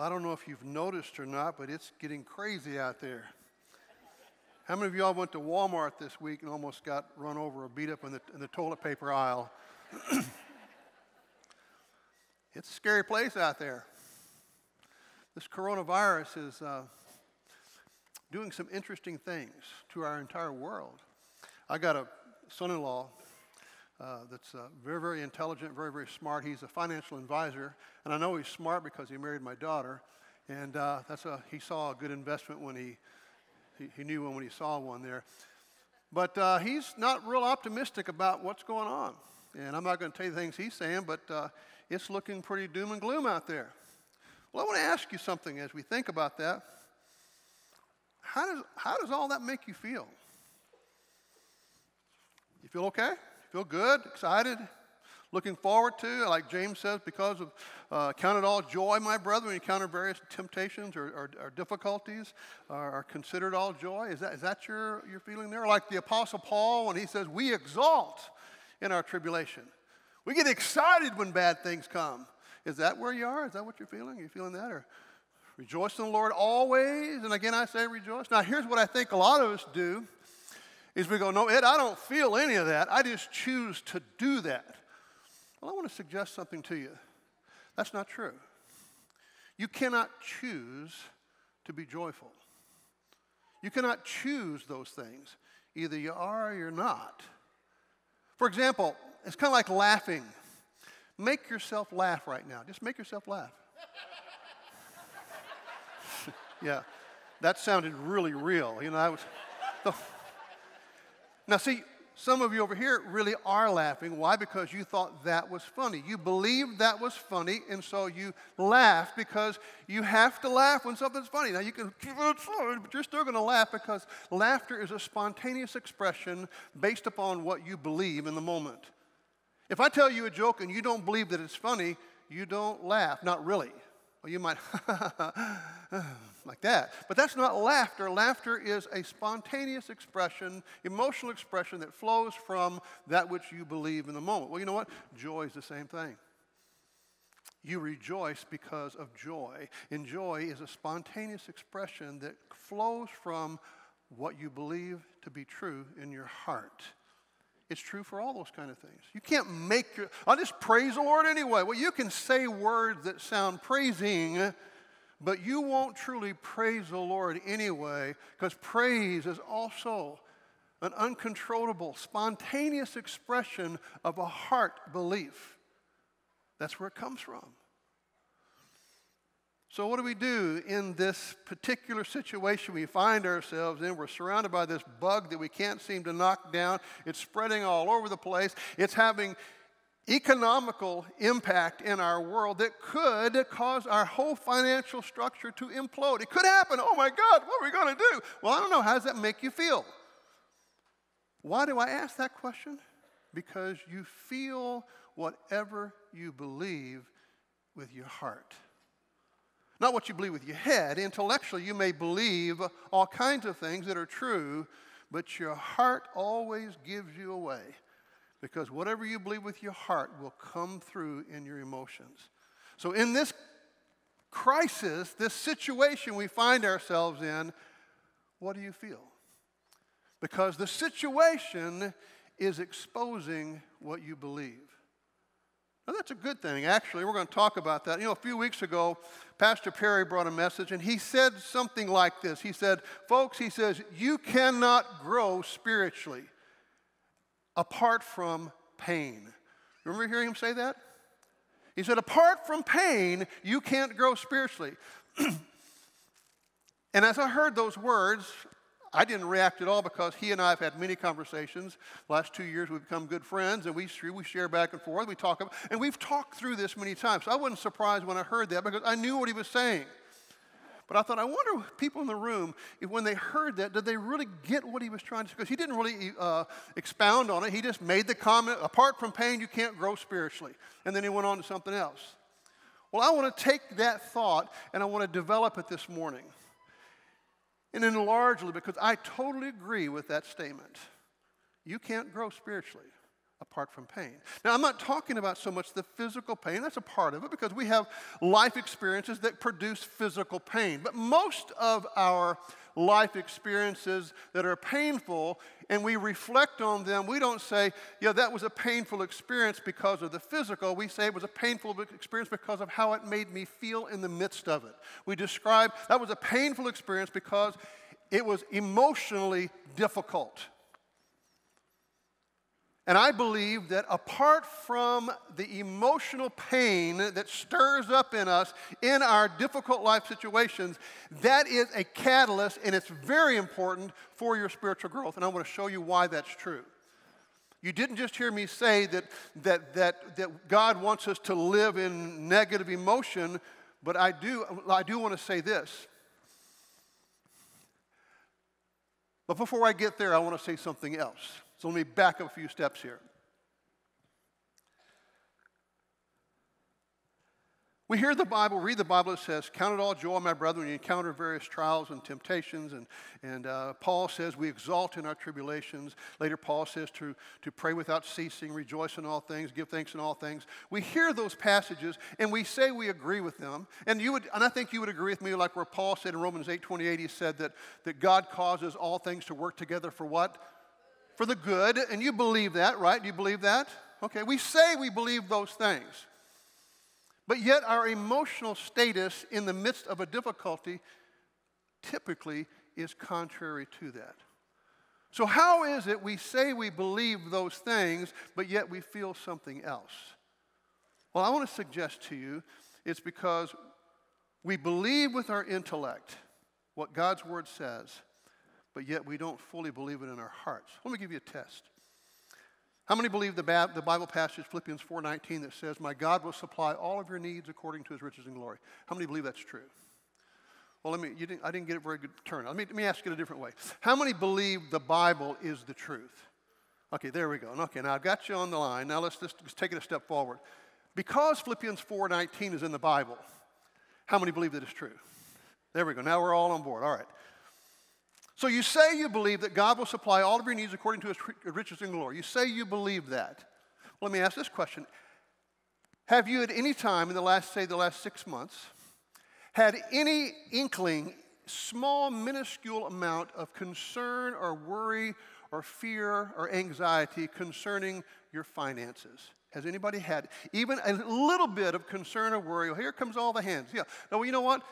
Well, I don't know if you've noticed or not, but it's getting crazy out there. How many of y'all went to Walmart this week and almost got run over or beat up in the, in the toilet paper aisle? it's a scary place out there. This coronavirus is uh, doing some interesting things to our entire world. I got a son in law uh, that's uh, very, very intelligent, very, very smart. He's a financial advisor, and I know he's smart because he married my daughter. And uh, that's a, he saw a good investment when he, he, he knew one when he saw one there. But uh, he's not real optimistic about what's going on. And I'm not going to tell you things he's saying, but uh, it's looking pretty doom and gloom out there. Well, I want to ask you something as we think about that. How does, how does all that make you feel? You feel okay? Feel good? Excited? Looking forward to, like James says, because of uh, count it all joy, my brother, when you encounter various temptations or, or, or difficulties, are, are, considered all joy. Is that, is that your, your feeling there? Like the Apostle Paul when he says, We exalt in our tribulation. We get excited when bad things come. Is that where you are? Is that what you're feeling? Are you feeling that? Or rejoice in the Lord always? And again, I say rejoice. Now, here's what I think a lot of us do is we go, no, Ed, I don't feel any of that. I just choose to do that. Well, I want to suggest something to you. That's not true. You cannot choose to be joyful. You cannot choose those things. Either you are or you're not. For example, it's kind of like laughing. Make yourself laugh right now. Just make yourself laugh. yeah, that sounded really real. You know, I was. The, now, see, some of you over here really are laughing. Why? Because you thought that was funny. You believed that was funny, and so you laughed because you have to laugh when something's funny. Now, you can but you're still going to laugh because laughter is a spontaneous expression based upon what you believe in the moment. If I tell you a joke and you don't believe that it's funny, you don't laugh. Not really. Well, you might, like that. But that's not laughter. Laughter is a spontaneous expression, emotional expression that flows from that which you believe in the moment. Well, you know what? Joy is the same thing. You rejoice because of joy. And joy is a spontaneous expression that flows from what you believe to be true in your heart. It's true for all those kind of things. You can't make your, I'll just praise the Lord anyway. Well, you can say words that sound praising, but you won't truly praise the Lord anyway, because praise is also an uncontrollable, spontaneous expression of a heart belief. That's where it comes from. So, what do we do in this particular situation we find ourselves in? We're surrounded by this bug that we can't seem to knock down. It's spreading all over the place. It's having economical impact in our world that could cause our whole financial structure to implode. It could happen. Oh my God, what are we going to do? Well, I don't know. How does that make you feel? Why do I ask that question? Because you feel whatever you believe with your heart. Not what you believe with your head. Intellectually, you may believe all kinds of things that are true, but your heart always gives you away. Because whatever you believe with your heart will come through in your emotions. So, in this crisis, this situation we find ourselves in, what do you feel? Because the situation is exposing what you believe. Now, that's a good thing, actually. We're going to talk about that. You know, a few weeks ago, Pastor Perry brought a message, and he said something like this. He said, Folks, he says, you cannot grow spiritually apart from pain. Remember hearing him say that? He said, Apart from pain, you can't grow spiritually. and as I heard those words, I didn't react at all because he and I have had many conversations. The last two years, we've become good friends, and we, we share back and forth. We talk about, and we've talked through this many times. So I wasn't surprised when I heard that because I knew what he was saying. But I thought, I wonder people in the room, if when they heard that, did they really get what he was trying to say? Because he didn't really uh, expound on it. He just made the comment, apart from pain, you can't grow spiritually. And then he went on to something else. Well, I want to take that thought and I want to develop it this morning and then largely because I totally agree with that statement. You can't grow spiritually apart from pain. Now, I'm not talking about so much the physical pain, that's a part of it because we have life experiences that produce physical pain. But most of our life experiences that are painful and we reflect on them, we don't say, yeah, that was a painful experience because of the physical. We say it was a painful experience because of how it made me feel in the midst of it. We describe that was a painful experience because it was emotionally difficult. And I believe that apart from the emotional pain that stirs up in us in our difficult life situations, that is a catalyst and it's very important for your spiritual growth. And I want to show you why that's true. You didn't just hear me say that, that, that, that God wants us to live in negative emotion, but I do, I do want to say this. But before I get there, I want to say something else. So let me back up a few steps here. We hear the Bible, read the Bible, it says, Count it all joy, my brother, when you encounter various trials and temptations. And, and uh, Paul says, We exalt in our tribulations. Later, Paul says to, to pray without ceasing, rejoice in all things, give thanks in all things. We hear those passages and we say we agree with them. And, you would, and I think you would agree with me, like where Paul said in Romans 8 28, he said that, that God causes all things to work together for what? For the good. And you believe that, right? Do you believe that? Okay, we say we believe those things. But yet, our emotional status in the midst of a difficulty typically is contrary to that. So, how is it we say we believe those things, but yet we feel something else? Well, I want to suggest to you it's because we believe with our intellect what God's Word says, but yet we don't fully believe it in our hearts. Let me give you a test. How many believe the, Bible passage, Philippians 4.19, that says, My God will supply all of your needs according to his riches and glory? How many believe that's true? Well, let me, didn't, I didn't get a very good turn. Let me, let me ask it a different way. How many believe the Bible is the truth? Okay, there we go. Okay, now I've got you on the line. Now let's just let's take it a step forward. Because Philippians 4.19 is in the Bible, how many believe that it's true? There we go. Now we're all on board. All right. So you say you believe that God will supply all of your needs according to his riches and glory. You say you believe that. Let me ask this question. Have you at any time in the last, say, the last six months, had any inkling, small, minuscule amount of concern or worry or fear or anxiety concerning your finances? Has anybody had even a little bit of concern or worry? Well, here comes all the hands. Yeah. Now, well, you know what?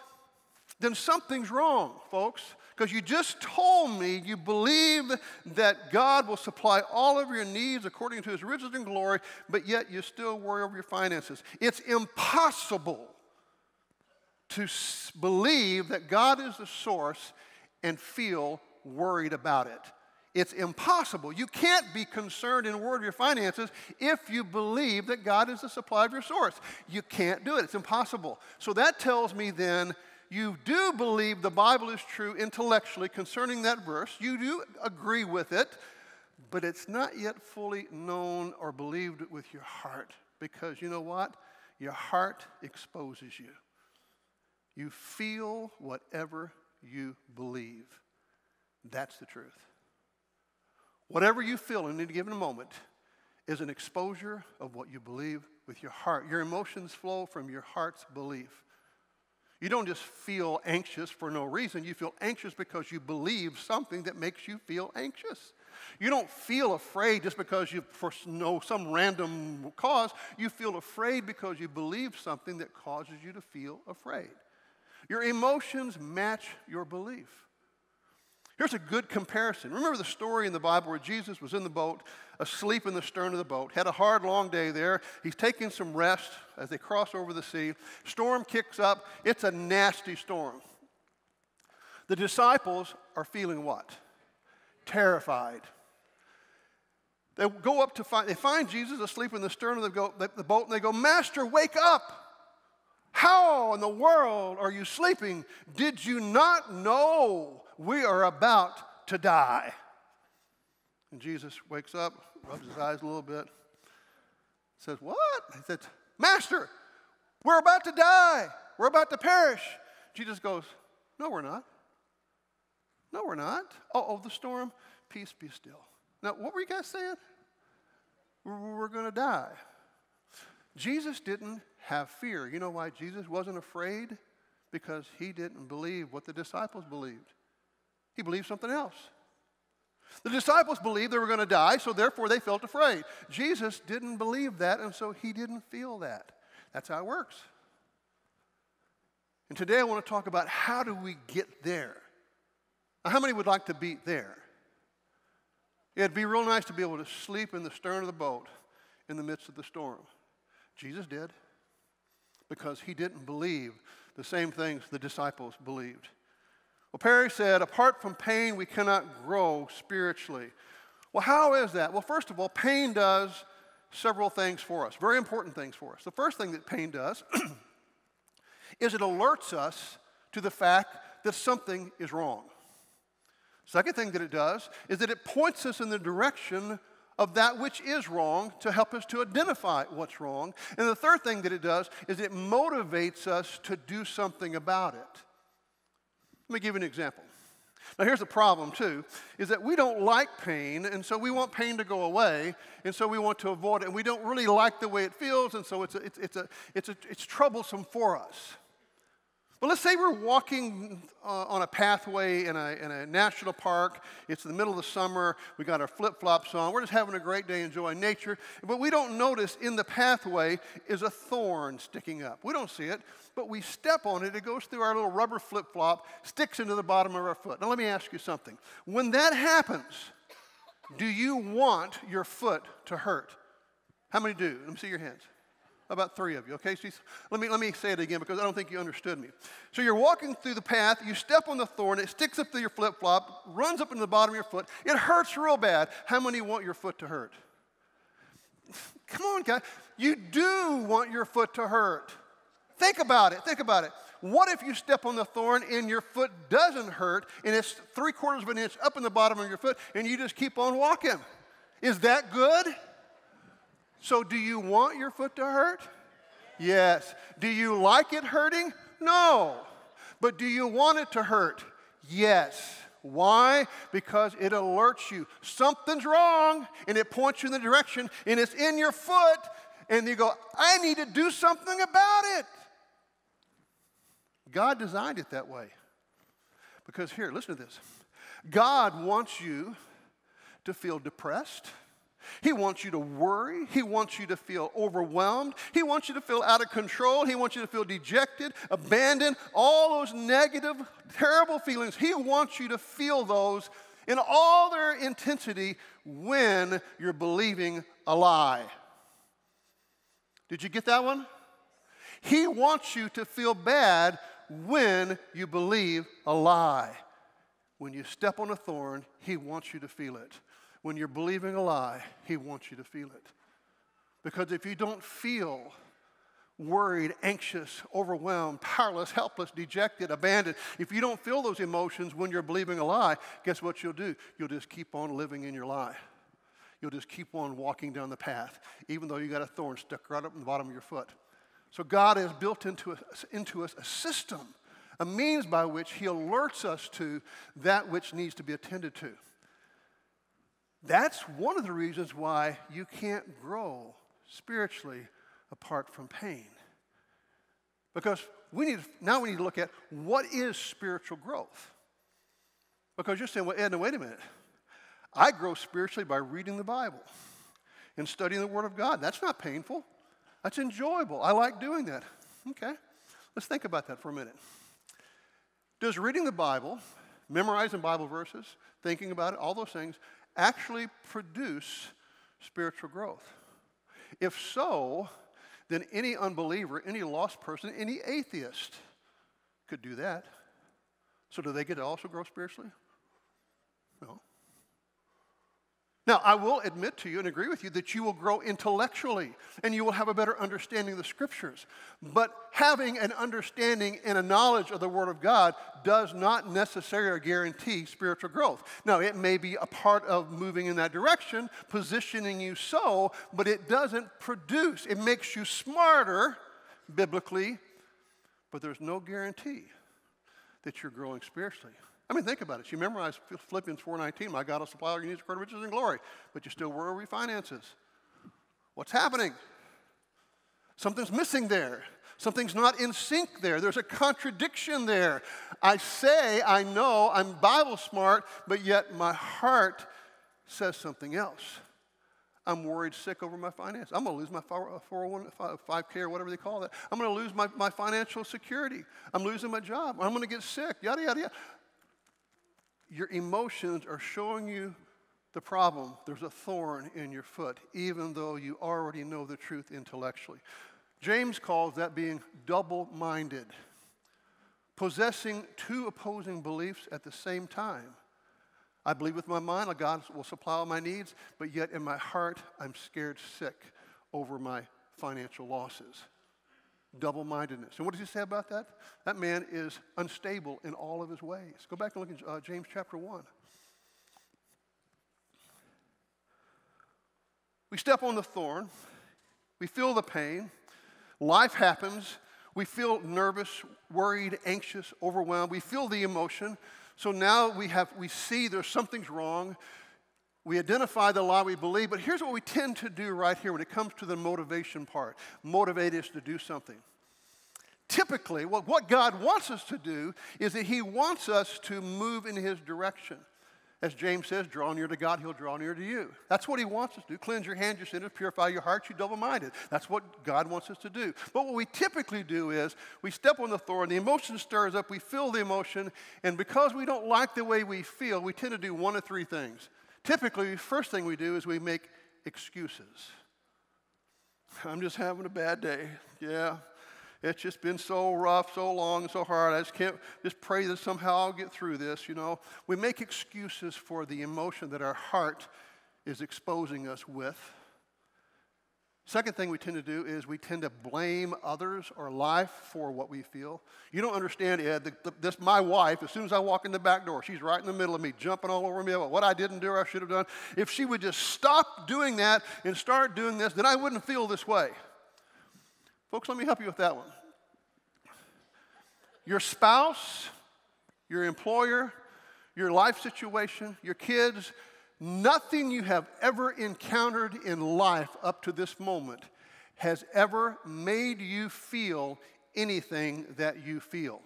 Then something's wrong, folks. Because you just told me you believe that God will supply all of your needs according to his riches and glory, but yet you still worry over your finances. It's impossible to believe that God is the source and feel worried about it. It's impossible. You can't be concerned and worried of your finances if you believe that God is the supply of your source. You can't do it. It's impossible. So that tells me then you do believe the Bible is true intellectually concerning that verse, you do agree with it, but it's not yet fully known or believed with your heart because you know what? Your heart exposes you. You feel whatever you believe. That's the truth. Whatever you feel in any given moment is an exposure of what you believe with your heart. Your emotions flow from your heart's belief. You don't just feel anxious for no reason. You feel anxious because you believe something that makes you feel anxious. You don't feel afraid just because you, for no, some random cause. You feel afraid because you believe something that causes you to feel afraid. Your emotions match your belief. Here's a good comparison. Remember the story in the Bible where Jesus was in the boat, asleep in the stern of the boat, had a hard, long day there. He's taking some rest as they cross over the sea. Storm kicks up. It's a nasty storm. The disciples are feeling what? Terrified. They go up to find, they find Jesus asleep in the stern of the, the boat, and they go, Master, wake up! How in the world are you sleeping? Did you not know we are about to die? And Jesus wakes up, rubs his eyes a little bit, says, What? He said, Master, we're about to die. We're about to perish. Jesus goes, No, we're not. No, we're not. Oh, oh, the storm, peace be still. Now, what were you guys saying? we're going to die. Jesus didn't have fear. You know why Jesus wasn't afraid? Because he didn't believe what the disciples believed. He believed something else. The disciples believed they were going to die, so therefore they felt afraid. Jesus didn't believe that, and so he didn't feel that. That's how it works. And today I want to talk about how do we get there. Now, how many would like to be there? It'd be real nice to be able to sleep in the stern of the boat in the midst of the storm. Jesus did because he didn't believe the same things the disciples believed. Well, Perry said, apart from pain, we cannot grow spiritually. Well, how is that? Well, first of all, pain does several things for us, very important things for us. The first thing that pain does is it alerts us to the fact that something is wrong. Second thing that it does is that it points us in the direction of that which is wrong to help us to identify what's wrong. And the third thing that it does is it motivates us to do something about it. Let me give you an example. Now, here's the problem, too, is that we don't like pain, and so we want pain to go away, and so we want to avoid it, and we don't really like the way it feels, and so it's, a, it's, it's, a, it's, a, it's troublesome for us. But let's say we're walking uh, on a pathway in a, in a national park. It's the middle of the summer. We got our flip flops on. We're just having a great day enjoying nature. But we don't notice in the pathway is a thorn sticking up. We don't see it, but we step on it. It goes through our little rubber flip flop, sticks into the bottom of our foot. Now, let me ask you something. When that happens, do you want your foot to hurt? How many do? Let me see your hands. About three of you, okay? So let, me, let me say it again because I don't think you understood me. So you're walking through the path, you step on the thorn, it sticks up to your flip flop, runs up into the bottom of your foot. It hurts real bad. How many want your foot to hurt? Come on, guys. You do want your foot to hurt. Think about it. Think about it. What if you step on the thorn and your foot doesn't hurt and it's three quarters of an inch up in the bottom of your foot and you just keep on walking? Is that good? So, do you want your foot to hurt? Yes. Do you like it hurting? No. But do you want it to hurt? Yes. Why? Because it alerts you something's wrong and it points you in the direction and it's in your foot and you go, I need to do something about it. God designed it that way. Because here, listen to this God wants you to feel depressed. He wants you to worry. He wants you to feel overwhelmed. He wants you to feel out of control. He wants you to feel dejected, abandoned, all those negative, terrible feelings. He wants you to feel those in all their intensity when you're believing a lie. Did you get that one? He wants you to feel bad when you believe a lie. When you step on a thorn, He wants you to feel it when you're believing a lie, He wants you to feel it. Because if you don't feel worried, anxious, overwhelmed, powerless, helpless, dejected, abandoned, if you don't feel those emotions when you're believing a lie, guess what you'll do? You'll just keep on living in your lie. You'll just keep on walking down the path, even though you got a thorn stuck right up in the bottom of your foot. So God has built into us, into us a system, a means by which He alerts us to that which needs to be attended to. That's one of the reasons why you can't grow spiritually apart from pain. Because we need now we need to look at what is spiritual growth. Because you're saying, well, Ed, wait a minute. I grow spiritually by reading the Bible and studying the Word of God. That's not painful. That's enjoyable. I like doing that. Okay, let's think about that for a minute. Does reading the Bible, memorizing Bible verses, thinking about it, all those things, actually produce spiritual growth? If so, then any unbeliever, any lost person, any atheist could do that. So, do they get to also grow spiritually? No. Now, I will admit to you and agree with you that you will grow intellectually and you will have a better understanding of the scriptures. But having an understanding and a knowledge of the Word of God does not necessarily guarantee spiritual growth. Now, it may be a part of moving in that direction, positioning you so, but it doesn't produce. It makes you smarter biblically, but there's no guarantee that you're growing spiritually. I mean, think about it. You memorize Philippians 4.19, my God will supply all your needs according to riches and glory, but you still worry finances. What's happening? Something's missing there. Something's not in sync there. There's a contradiction there. I say I know I'm Bible smart, but yet my heart says something else. I'm worried sick over my finance. I'm going to lose my 401, uh, 5K or whatever they call that. I'm going to lose my, my financial security. I'm losing my job. I'm going to get sick, yada, yada, yada. Your emotions are showing you the problem. There's a thorn in your foot, even though you already know the truth intellectually. James calls that being double minded, possessing two opposing beliefs at the same time. I believe with my mind that God will supply all my needs, but yet in my heart, I'm scared sick over my financial losses. Double mindedness. And what does he say about that? That man is unstable in all of his ways. Go back and look at uh, James chapter 1. We step on the thorn, we feel the pain, Life happens. We feel nervous, worried, anxious, overwhelmed. We feel the emotion. So now we, have, we see there's something's wrong. We identify the lie we believe. But here's what we tend to do right here when it comes to the motivation part motivate us to do something. Typically, what God wants us to do is that He wants us to move in His direction. As James says, draw near to God, he'll draw near to you. That's what he wants us to do. Cleanse your hands, your sinners, purify your hearts, you double minded. That's what God wants us to do. But what we typically do is we step on the thorn, the emotion stirs up, we feel the emotion, and because we don't like the way we feel, we tend to do one of three things. Typically, first thing we do is we make excuses. I'm just having a bad day. Yeah, it's just been so rough, so long, so hard. I just can't just pray that somehow I'll get through this, you know. We make excuses for the emotion that our heart is exposing us with. Second thing we tend to do is we tend to blame others or life for what we feel. You don't understand, Ed. The, the, this my wife. As soon as I walk in the back door, she's right in the middle of me, jumping all over me about what I didn't do or I should have done. If she would just stop doing that and start doing this, then I wouldn't feel this way. Folks, let me help you with that one. Your spouse, your employer, your life situation, your kids, nothing you have ever encountered in life up to this moment has ever made you feel anything that you feel.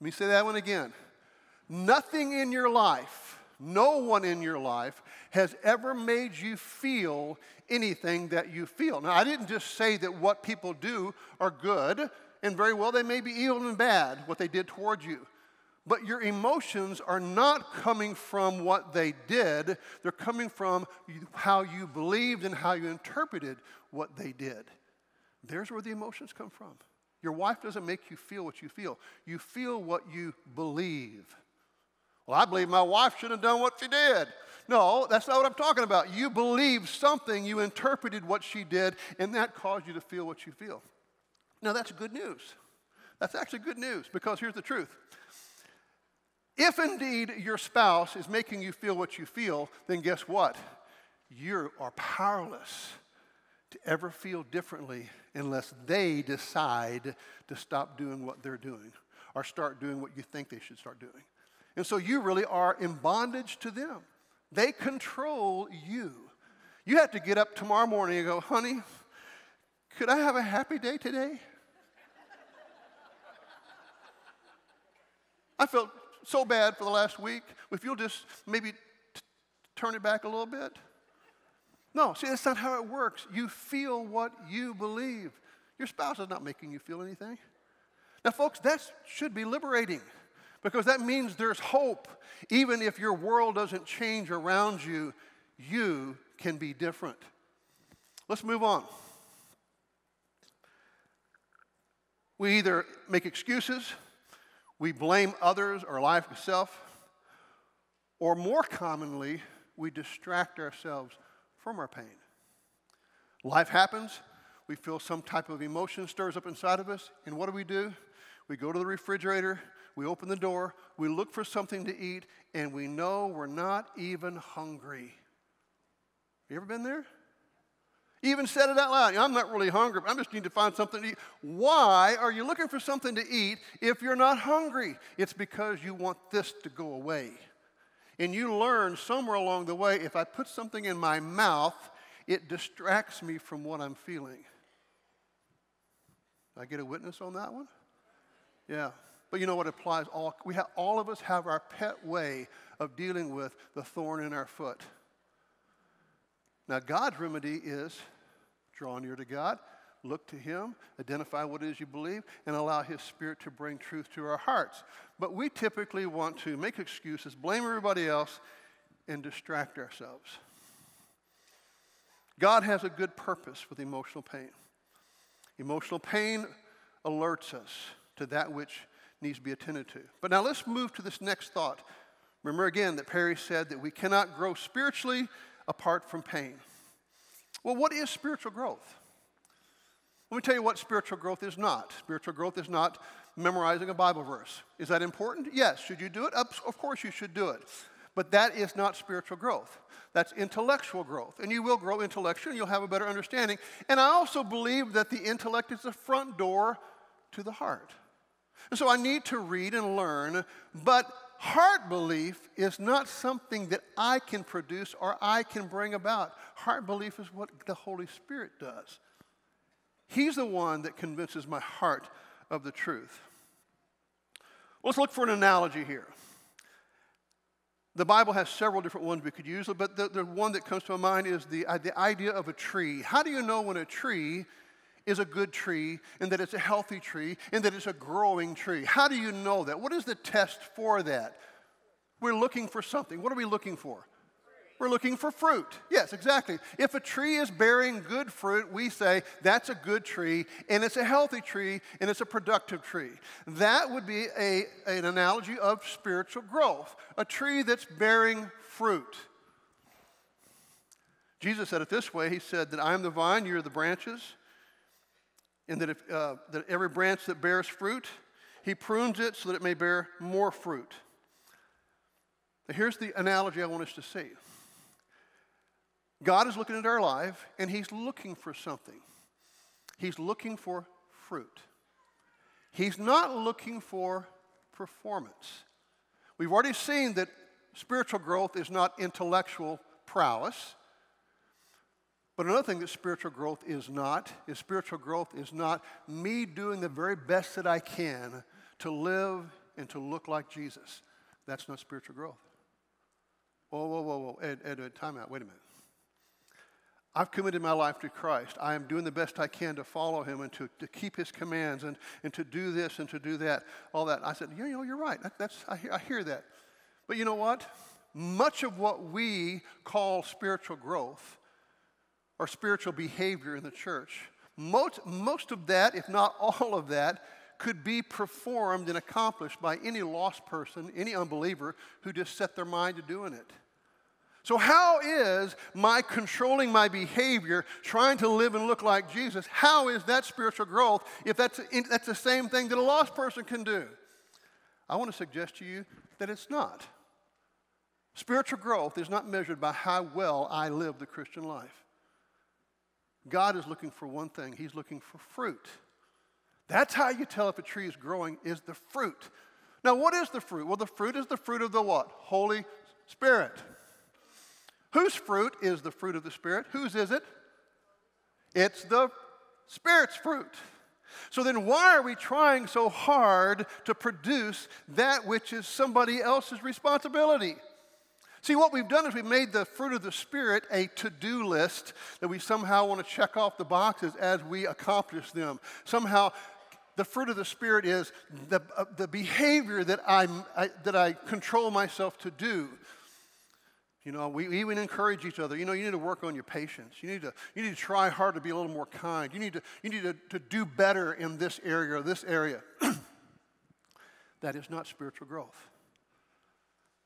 Let me say that one again. Nothing in your life, no one in your life has ever made you feel anything that you feel. Now, I didn't just say that what people do are good, and very well they may be evil and bad, what they did towards you. But your emotions are not coming from what they did, they're coming from how you believed and how you interpreted what they did. There's where the emotions come from. Your wife doesn't make you feel what you feel, you feel what you believe. Well, I believe my wife should have done what she did. No, that's not what I'm talking about. You believed something, you interpreted what she did, and that caused you to feel what you feel. Now, that's good news. That's actually good news because here's the truth. If indeed your spouse is making you feel what you feel, then guess what? You are powerless to ever feel differently unless they decide to stop doing what they're doing or start doing what you think they should start doing. And so you really are in bondage to them. They control you. You have to get up tomorrow morning and go, honey, could I have a happy day today? I felt so bad for the last week. If you'll just maybe t- turn it back a little bit. No, see, that's not how it works. You feel what you believe. Your spouse is not making you feel anything. Now, folks, that should be liberating because that means there's hope. Even if your world doesn't change around you, you can be different. Let's move on. We either make excuses, we blame others or life itself, or more commonly, we distract ourselves from our pain. Life happens, we feel some type of emotion stirs up inside of us, and what do we do? We go to the refrigerator, we open the door, we look for something to eat, and we know we're not even hungry. You ever been there? Even said it out loud. I'm not really hungry, I just need to find something to eat. Why are you looking for something to eat if you're not hungry? It's because you want this to go away. And you learn somewhere along the way if I put something in my mouth, it distracts me from what I'm feeling. Did I get a witness on that one? Yeah. But you know what applies all we have all of us have our pet way of dealing with the thorn in our foot. Now God's remedy is draw near to God, look to him, identify what it is you believe and allow his spirit to bring truth to our hearts. But we typically want to make excuses, blame everybody else and distract ourselves. God has a good purpose with emotional pain. Emotional pain alerts us to that which needs to be attended to. But now let's move to this next thought. Remember again that Perry said that we cannot grow spiritually apart from pain. Well, what is spiritual growth? Let me tell you what spiritual growth is not. Spiritual growth is not memorizing a Bible verse. Is that important? Yes. Should you do it? Of course you should do it. But that is not spiritual growth. That's intellectual growth. And you will grow intellectually, you'll have a better understanding. And I also believe that the intellect is the front door to the heart. And so I need to read and learn, but heart belief is not something that I can produce or I can bring about. Heart belief is what the Holy Spirit does. He's the one that convinces my heart of the truth. Let's look for an analogy here. The Bible has several different ones we could use, but the, the one that comes to my mind is the, the idea of a tree. How do you know when a tree is a good tree and that it's a healthy tree and that it's a growing tree. How do you know that? What is the test for that? We're looking for something. What are we looking for? We're looking for fruit. Yes, exactly. If a tree is bearing good fruit, we say that's a good tree and it's a healthy tree and it's a productive tree. That would be a, an analogy of spiritual growth, a tree that's bearing fruit. Jesus said it this way He said that I am the vine, you're the branches and that, if, uh, that every branch that bears fruit, he prunes it so that it may bear more fruit. Now, here's the analogy I want us to see God is looking at our life, and he's looking for something. He's looking for fruit. He's not looking for performance. We've already seen that spiritual growth is not intellectual prowess. But another thing that spiritual growth is not is spiritual growth is not me doing the very best that I can to live and to look like Jesus. That's not spiritual growth. Whoa, whoa, whoa, whoa. Ed, Ed, Ed, time out. Wait a minute. I've committed my life to Christ. I am doing the best I can to follow him and to, to keep his commands and, and to do this and to do that, all that. I said, you know, you're right. That, that's, I, I hear that. But you know what? Much of what we call spiritual growth or spiritual behavior in the church. Most, most of that, if not all of that, could be performed and accomplished by any lost person, any unbeliever who just set their mind to doing it. So, how is my controlling my behavior, trying to live and look like Jesus, how is that spiritual growth if that's, that's the same thing that a lost person can do? I want to suggest to you that it's not. Spiritual growth is not measured by how well I live the Christian life. God is looking for one thing He's looking for fruit. That's how you tell if a tree is growing, is the fruit. Now, what is the fruit? Well, the fruit is the fruit of the what? Holy Spirit. Whose fruit is the fruit of the Spirit? Whose is it? It's the Spirit's fruit. So then, why are we trying so hard to produce that which is somebody else's responsibility? See, what we've done is we've made the fruit of the Spirit a to do list that we somehow want to check off the boxes as we accomplish them. Somehow, the fruit of the Spirit is the, uh, the behavior that, I'm, I, that I control myself to do. You know, we even encourage each other. You know, you need to work on your patience. You need to, you need to try hard to be a little more kind. You need to, you need to, to do better in this area or this area. that is not spiritual growth.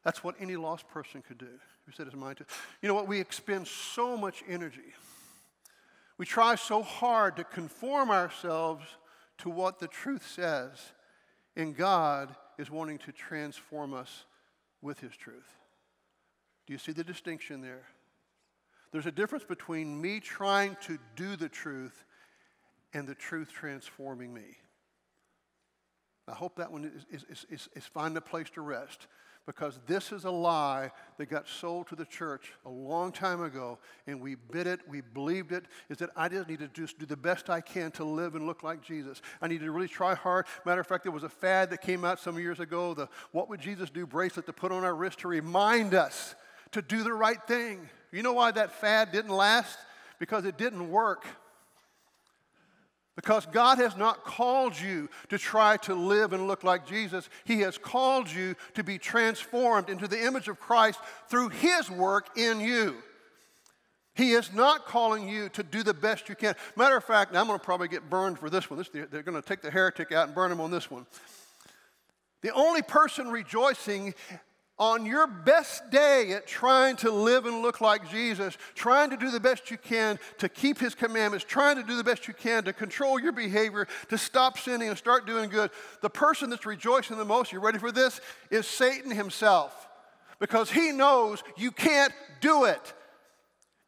That's what any lost person could do who set his mind to. You know what? We expend so much energy. We try so hard to conform ourselves to what the truth says, and God is wanting to transform us with his truth. Do you see the distinction there? There's a difference between me trying to do the truth and the truth transforming me. I hope that one is, is, is, is finding a place to rest. Because this is a lie that got sold to the church a long time ago, and we bit it, we believed it, is that I just need to just do the best I can to live and look like Jesus. I need to really try hard. Matter of fact, there was a fad that came out some years ago, the What Would Jesus Do bracelet to put on our wrist to remind us to do the right thing. You know why that fad didn't last? Because it didn't work. Because God has not called you to try to live and look like Jesus. He has called you to be transformed into the image of Christ through His work in you. He is not calling you to do the best you can. Matter of fact, I'm going to probably get burned for this one. This, they're going to take the heretic out and burn him on this one. The only person rejoicing on your best day at trying to live and look like Jesus, trying to do the best you can to keep his commandments, trying to do the best you can to control your behavior, to stop sinning and start doing good, the person that's rejoicing the most, you ready for this, is Satan himself. Because he knows you can't do it.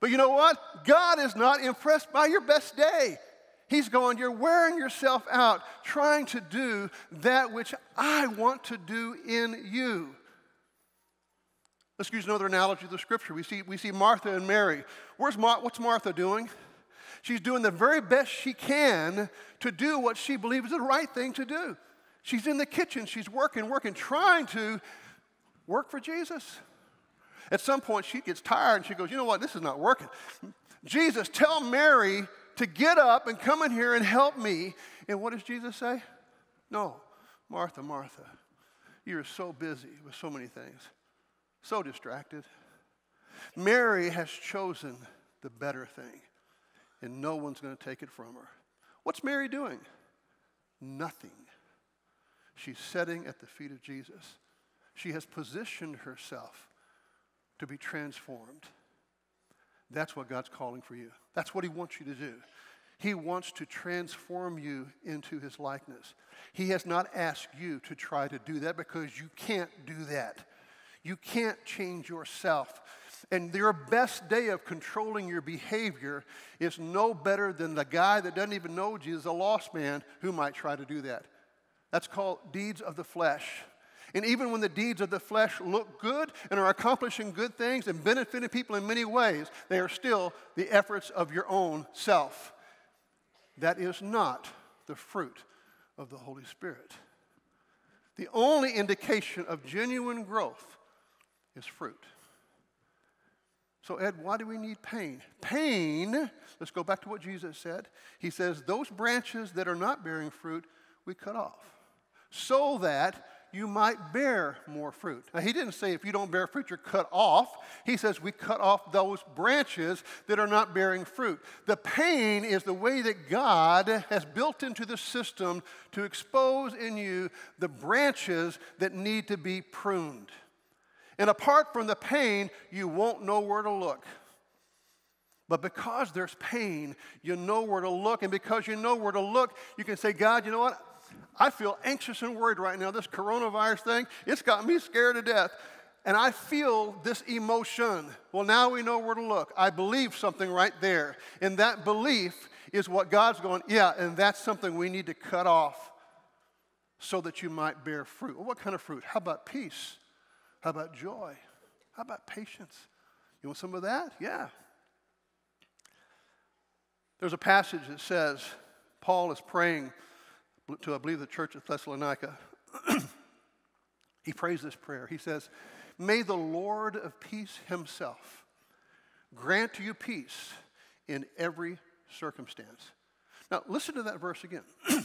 But you know what? God is not impressed by your best day. He's going, You're wearing yourself out trying to do that which I want to do in you. Let's use another analogy of the scripture. We see, we see Martha and Mary. Where's what's Martha doing? She's doing the very best she can to do what she believes is the right thing to do. She's in the kitchen, she's working, working, trying to work for Jesus. At some point, she gets tired and she goes, You know what? This is not working. Jesus, tell Mary to get up and come in here and help me. And what does Jesus say? No, Martha, Martha, you're so busy with so many things so distracted. Mary has chosen the better thing, and no one's going to take it from her. What's Mary doing? Nothing. She's sitting at the feet of Jesus. She has positioned herself to be transformed. That's what God's calling for you. That's what He wants you to do. He wants to transform you into His likeness. He has not asked you to try to do that because you can't do that. You can't change yourself. And your best day of controlling your behavior is no better than the guy that doesn't even know Jesus, a lost man, who might try to do that. That's called deeds of the flesh. And even when the deeds of the flesh look good and are accomplishing good things and benefiting people in many ways, they are still the efforts of your own self. That is not the fruit of the Holy Spirit. The only indication of genuine growth is fruit. So, Ed, why do we need pain? Pain, let's go back to what Jesus said. He says, Those branches that are not bearing fruit, we cut off so that you might bear more fruit. Now, he didn't say if you don't bear fruit, you're cut off. He says we cut off those branches that are not bearing fruit. The pain is the way that God has built into the system to expose in you the branches that need to be pruned. And apart from the pain, you won't know where to look. But because there's pain, you know where to look. And because you know where to look, you can say, God, you know what? I feel anxious and worried right now. This coronavirus thing, it's got me scared to death. And I feel this emotion. Well, now we know where to look. I believe something right there. And that belief is what God's going, yeah, and that's something we need to cut off so that you might bear fruit. Well, what kind of fruit? How about peace? How about joy? How about patience? You want some of that? Yeah. There's a passage that says Paul is praying to, I believe, the church of Thessalonica. he prays this prayer. He says, May the Lord of peace himself grant you peace in every circumstance. Now, listen to that verse again.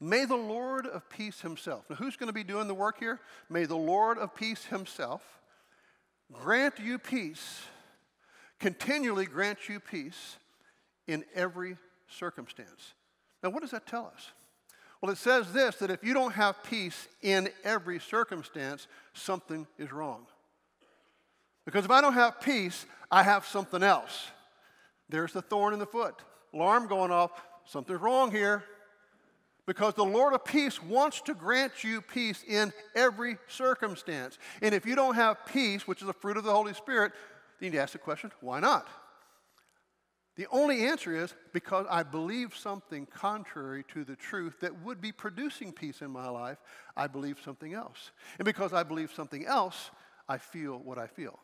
May the Lord of peace himself. Now, who's going to be doing the work here? May the Lord of peace himself grant you peace, continually grant you peace in every circumstance. Now, what does that tell us? Well, it says this that if you don't have peace in every circumstance, something is wrong. Because if I don't have peace, I have something else. There's the thorn in the foot. Alarm going off. Something's wrong here because the Lord of peace wants to grant you peace in every circumstance. And if you don't have peace, which is a fruit of the Holy Spirit, then you ask the question, why not? The only answer is because I believe something contrary to the truth that would be producing peace in my life, I believe something else. And because I believe something else, I feel what I feel.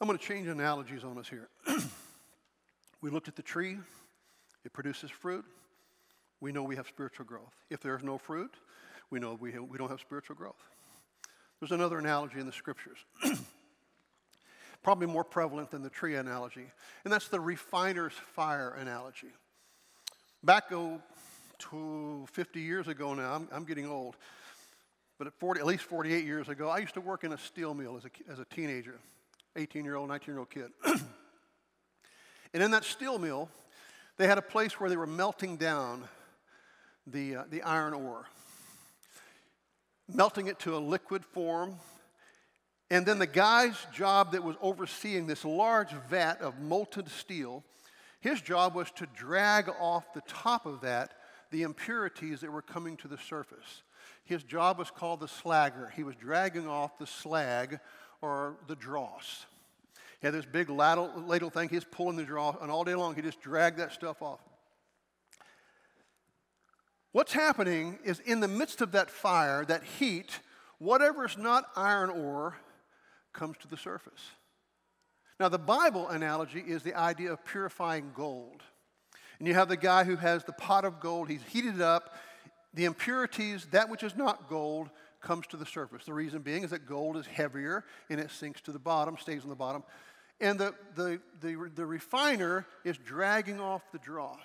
I'm going to change analogies on us here. we looked at the tree, it produces fruit. We know we have spiritual growth. If there's no fruit, we know we, we don't have spiritual growth. There's another analogy in the scriptures, probably more prevalent than the tree analogy, and that's the refiner's fire analogy. Back oh, to 50 years ago now, I'm, I'm getting old, but at, 40, at least 48 years ago, I used to work in a steel mill as a, as a teenager. 18 year old, 19 year old kid. and in that steel mill, they had a place where they were melting down the, uh, the iron ore, melting it to a liquid form. And then the guy's job that was overseeing this large vat of molten steel, his job was to drag off the top of that the impurities that were coming to the surface. His job was called the slagger. He was dragging off the slag or the dross. He had this big ladle, ladle thing. He's pulling the dross, and all day long he just dragged that stuff off. What's happening is in the midst of that fire, that heat, whatever is not iron ore comes to the surface. Now, the Bible analogy is the idea of purifying gold. And you have the guy who has the pot of gold, he's heated it up. The impurities, that which is not gold, comes to the surface. The reason being is that gold is heavier and it sinks to the bottom, stays on the bottom. And the, the, the, the refiner is dragging off the dross.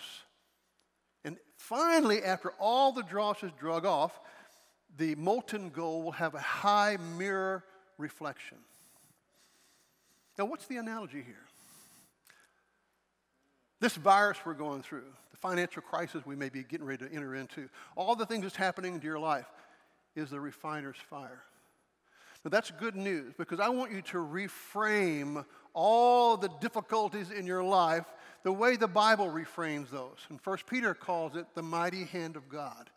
And finally, after all the dross is drug off, the molten gold will have a high mirror reflection. Now, what's the analogy here? This virus we're going through, the financial crisis we may be getting ready to enter into, all the things that's happening into your life, is the refiner's fire. But that's good news because I want you to reframe all the difficulties in your life the way the Bible reframes those. And First Peter calls it the mighty hand of God.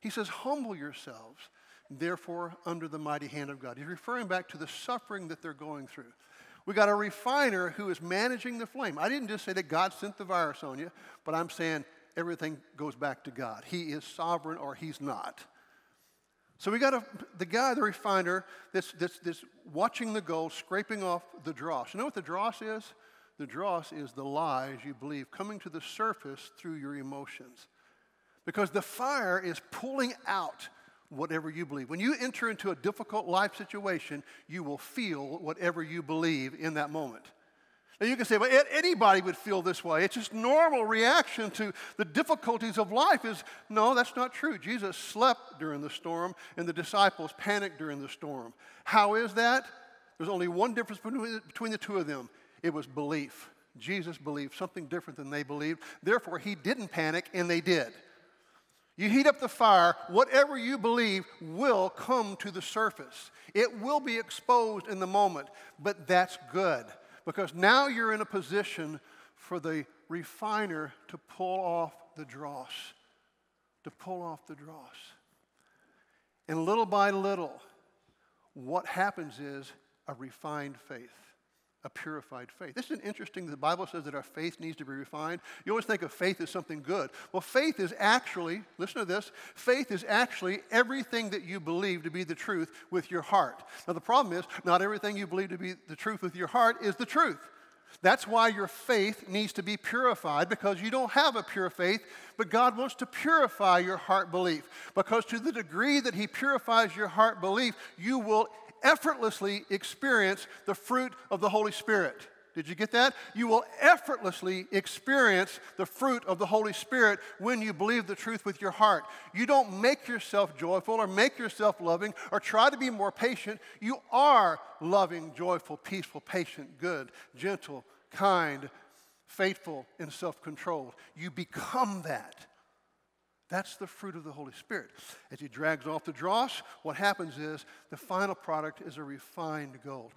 He says, Humble yourselves, therefore, under the mighty hand of God. He's referring back to the suffering that they're going through. We got a refiner who is managing the flame. I didn't just say that God sent the virus on you, but I'm saying everything goes back to God. He is sovereign or he's not. So we got a, the guy, the refiner, that's, that's, that's watching the gold, scraping off the dross. You know what the dross is? The dross is the lies you believe coming to the surface through your emotions. Because the fire is pulling out whatever you believe. When you enter into a difficult life situation, you will feel whatever you believe in that moment. Now you can say, well, anybody would feel this way. It's just normal reaction to the difficulties of life is, no, that's not true. Jesus slept during the storm and the disciples panicked during the storm. How is that? There's only one difference between the two of them. It was belief. Jesus believed something different than they believed. Therefore, he didn't panic and they did. You heat up the fire, whatever you believe will come to the surface. It will be exposed in the moment, but that's good because now you're in a position for the refiner to pull off the dross, to pull off the dross. And little by little, what happens is a refined faith, a purified faith. This is interesting. The Bible says that our faith needs to be refined. You always think of faith as something good. Well, faith is actually, listen to this, faith is actually everything that you believe to be the truth with your heart. Now, the problem is, not everything you believe to be the truth with your heart is the truth. That's why your faith needs to be purified because you don't have a pure faith, but God wants to purify your heart belief. Because to the degree that He purifies your heart belief, you will effortlessly experience the fruit of the Holy Spirit. Did you get that? You will effortlessly experience the fruit of the Holy Spirit when you believe the truth with your heart. You don't make yourself joyful or make yourself loving or try to be more patient. You are loving, joyful, peaceful, patient, good, gentle, kind, faithful, and self controlled. You become that. That's the fruit of the Holy Spirit. As he drags off the dross, what happens is the final product is a refined gold.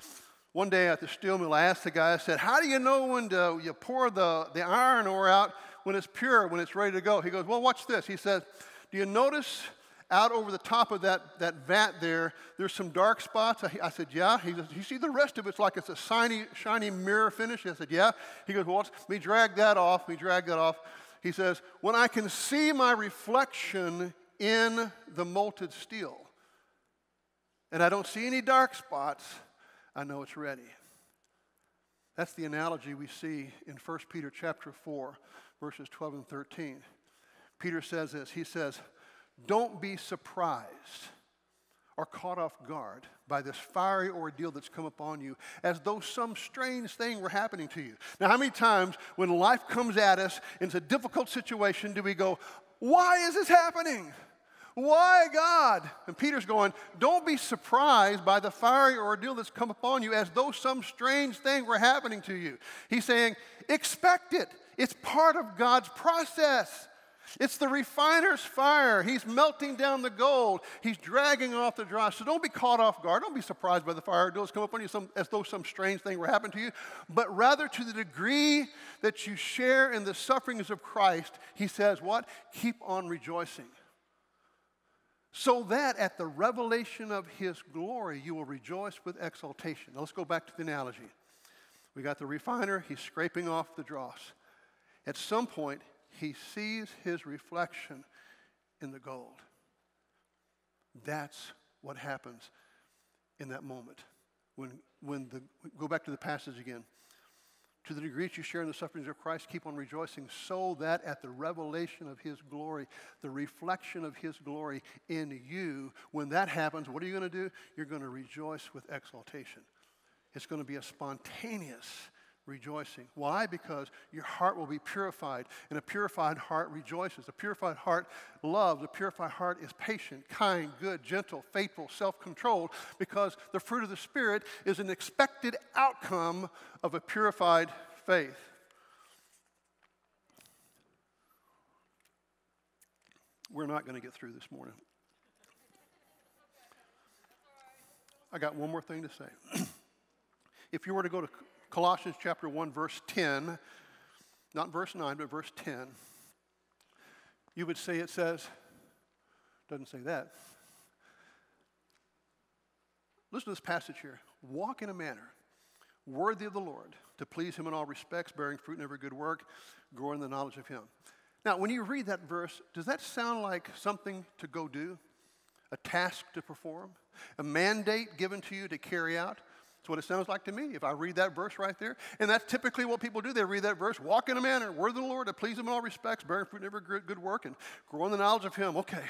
One day at the steel mill, I asked the guy, I said, How do you know when to, you pour the, the iron ore out when it's pure, when it's ready to go. He goes, Well, watch this. He says, Do you notice out over the top of that, that vat there, there's some dark spots. I, I said, Yeah. He goes, You see the rest of it's like it's a shiny, shiny mirror finish? I said, Yeah. He goes, Well, let me drag that off. Me drag that off. He says, When I can see my reflection in the molten steel, and I don't see any dark spots, I know it's ready. That's the analogy we see in 1 Peter chapter 4, verses 12 and 13. Peter says this. He says, don't be surprised or caught off guard by this fiery ordeal that's come upon you as though some strange thing were happening to you. Now, how many times when life comes at us it's a difficult situation do we go, Why is this happening? Why, God? And Peter's going, Don't be surprised by the fiery ordeal that's come upon you as though some strange thing were happening to you. He's saying, Expect it. It's part of God's process. It's the refiner's fire. He's melting down the gold. He's dragging off the dross. So don't be caught off guard. Don't be surprised by the fire doors come up on you some, as though some strange thing were happening to you. But rather, to the degree that you share in the sufferings of Christ, he says, What? Keep on rejoicing. So that at the revelation of his glory, you will rejoice with exultation. Now let's go back to the analogy. We got the refiner, he's scraping off the dross. At some point, he sees his reflection in the gold. That's what happens in that moment. When, when the, go back to the passage again. To the degree that you share in the sufferings of Christ, keep on rejoicing, so that at the revelation of His glory, the reflection of His glory in you, when that happens, what are you going to do? You're going to rejoice with exaltation. It's going to be a spontaneous rejoicing. Why? Because your heart will be purified, and a purified heart rejoices. A purified heart loves. A purified heart is patient, kind, good, gentle, faithful, self controlled, because the fruit of the Spirit is an expected outcome of a purified faith. We're not going to get through this morning. I got one more thing to say. if you were to go to Colossians chapter 1, verse 10, not verse 9, but verse 10, you would say it says, doesn't say that. Listen to this passage here. Walk in a manner worthy of the Lord, to please Him in all respects, bearing fruit in every good work, growing in the knowledge of Him. Now, when you read that verse, does that sound like something to go do? A task to perform? A mandate given to you to carry out? That's what it sounds like to me if I read that verse right there. And that's typically what people do. They read that verse, walk in a manner worthy of the Lord, to please Him in all respects, bearing fruit in every good work, and grow in the knowledge of Him. Okay,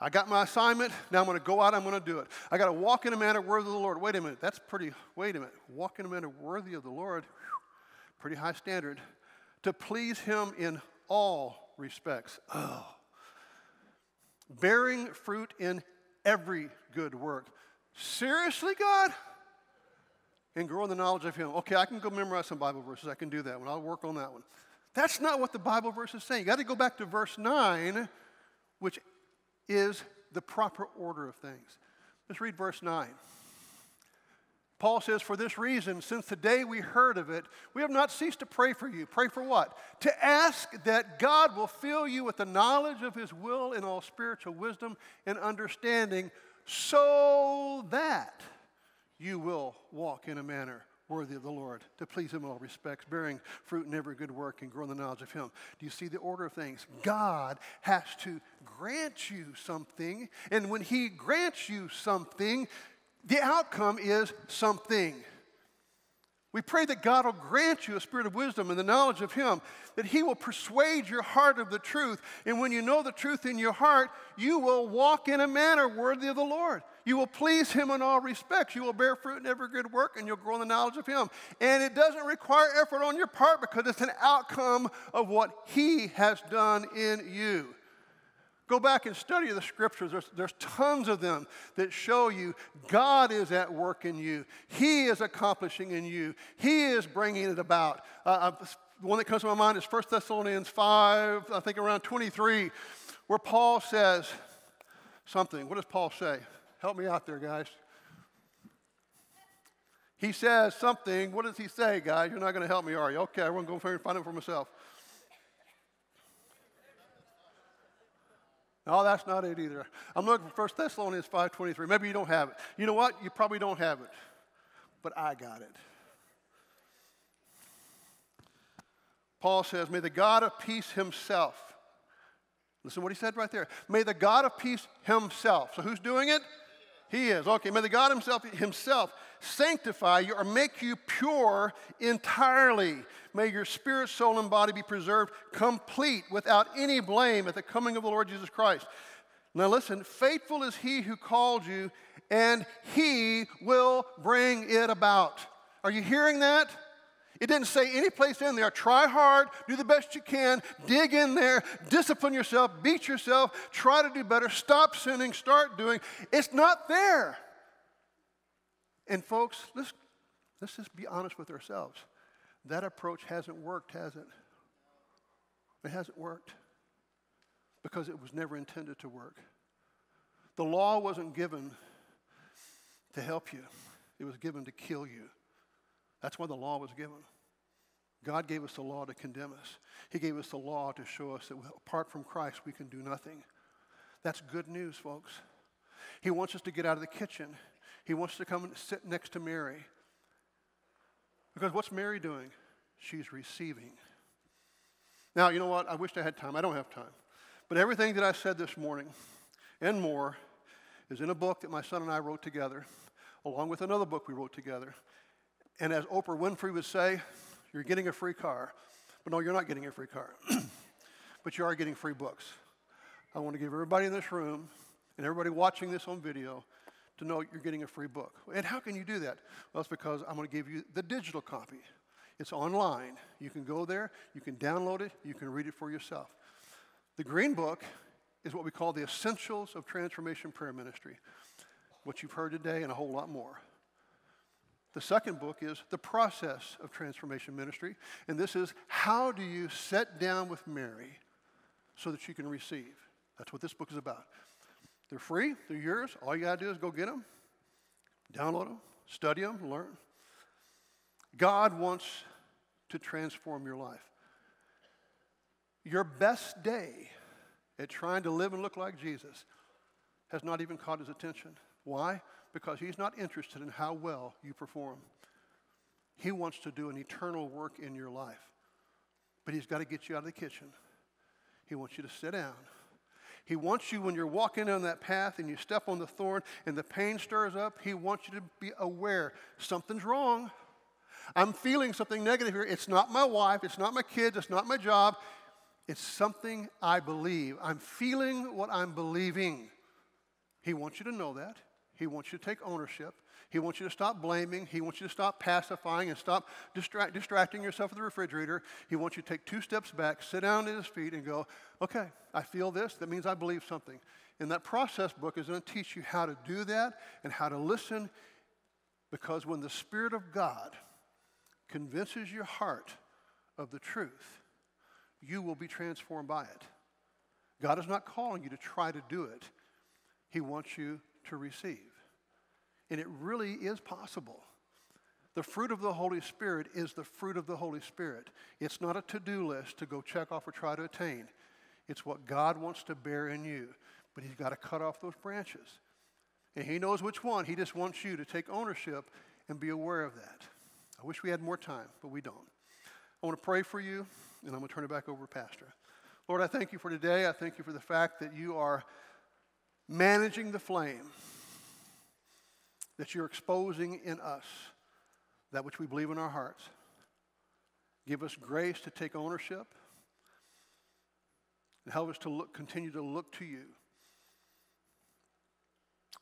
I got my assignment. Now I'm going to go out. I'm going to do it. I got to walk in a manner worthy of the Lord. Wait a minute. That's pretty, wait a minute. Walk in a manner worthy of the Lord. Whew, pretty high standard. To please Him in all respects. Oh. Bearing fruit in every good work. Seriously, God? And grow in the knowledge of Him. Okay, I can go memorize some Bible verses. I can do that one. I'll work on that one. That's not what the Bible verse is saying. You got to go back to verse 9, which is the proper order of things. Let's read verse 9. Paul says, For this reason, since the day we heard of it, we have not ceased to pray for you. Pray for what? To ask that God will fill you with the knowledge of his will in all spiritual wisdom and understanding, so that you will walk in a manner worthy of the Lord, to please Him in all respects, bearing fruit in every good work and growing the knowledge of Him. Do you see the order of things? God has to grant you something, and when He grants you something, the outcome is something. We pray that God will grant you a spirit of wisdom and the knowledge of Him, that He will persuade your heart of the truth. And when you know the truth in your heart, you will walk in a manner worthy of the Lord. You will please Him in all respects. You will bear fruit in every good work, and you'll grow in the knowledge of Him. And it doesn't require effort on your part because it's an outcome of what He has done in you. Go back and study the scriptures. There's, there's tons of them that show you God is at work in you. He is accomplishing in you. He is bringing it about. Uh, uh the one that comes to my mind is 1 Thessalonians 5, I think around 23, where Paul says something. What does Paul say? Help me out there, guys. He says something. What does he say, guys? You're not going to help me, are you? Okay, I'm going to go find it for myself. No, that's not it either. I'm looking for 1 Thessalonians 5.23. Maybe you don't have it. You know what? You probably don't have it. But I got it. Paul says, May the God of peace himself, listen what he said right there. May the God of peace himself. So who's doing it? He is. Okay, may the God himself, himself sanctify you or make you pure entirely. May your spirit, soul, and body be preserved complete without any blame at the coming of the Lord Jesus Christ. Now listen, faithful is he who called you, and he will bring it about. Are you hearing that? It didn't say any place in there. Try hard, do the best you can, dig in there, discipline yourself, beat yourself, try to do better, stop sinning, start doing. It's not there. And folks, let's, let's just be honest with ourselves. That approach hasn't worked, has it? It hasn't worked because it was never intended to work. The law wasn't given to help you, it was given to kill you. That's why the law was given. God gave us the law to condemn us. He gave us the law to show us that apart from Christ, we can do nothing. That's good news, folks. He wants us to get out of the kitchen he wants us to come and sit next to Mary. Because what's Mary doing? She's receiving. Now, you know what? I wish I had time. I don't have time. But everything that I said this morning and more is in a book that my son and I wrote together, along with another book we wrote together. And as Oprah Winfrey would say, you're getting a free car. But no, you're not getting a free car. but you are getting free books. I want to give everybody in this room and everybody watching this on video to know you're getting a free book. And how can you do that? Well, it's because I'm going to give you the digital copy. It's online. You can go there, you can download it, you can read it for yourself. The green book is what we call the Essentials of Transformation Prayer Ministry, what you've heard today and a whole lot more. The second book is The Process of Transformation Ministry, and this is how do you sit down with Mary so that you can receive. That's what this book is about. They're free, they're yours. All you got to do is go get them, download them, study them, learn. God wants to transform your life. Your best day at trying to live and look like Jesus has not even caught his attention. Why? Because he's not interested in how well you perform. He wants to do an eternal work in your life. But he's got to get you out of the kitchen. He wants you to sit down he wants you when you're walking on that path and you step on the thorn and the pain stirs up, He wants you to be aware something's wrong. I'm feeling something negative here. It's not my wife, it's not my kids, it's not my job. It's something I believe. I'm feeling what I'm believing. He wants you to know that. He wants you to take ownership. He wants you to stop blaming. He wants you to stop pacifying and stop distract, distracting yourself with the refrigerator. He wants you to take two steps back, sit down at his feet, and go, okay, I feel this. That means I believe something. And that process book is going to teach you how to do that and how to listen because when the Spirit of God convinces your heart of the truth, you will be transformed by it. God is not calling you to try to do it, He wants you to receive. And it really is possible. The fruit of the Holy Spirit is the fruit of the Holy Spirit. It's not a to do list to go check off or try to attain. It's what God wants to bear in you. But He's got to cut off those branches. And He knows which one. He just wants you to take ownership and be aware of that. I wish we had more time, but we don't. I want to pray for you, and I'm going to turn it back over to Pastor. Lord, I thank you for today. I thank you for the fact that you are managing the flame that you're exposing in us that which we believe in our hearts. Give us grace to take ownership and help us to look, continue to look to you.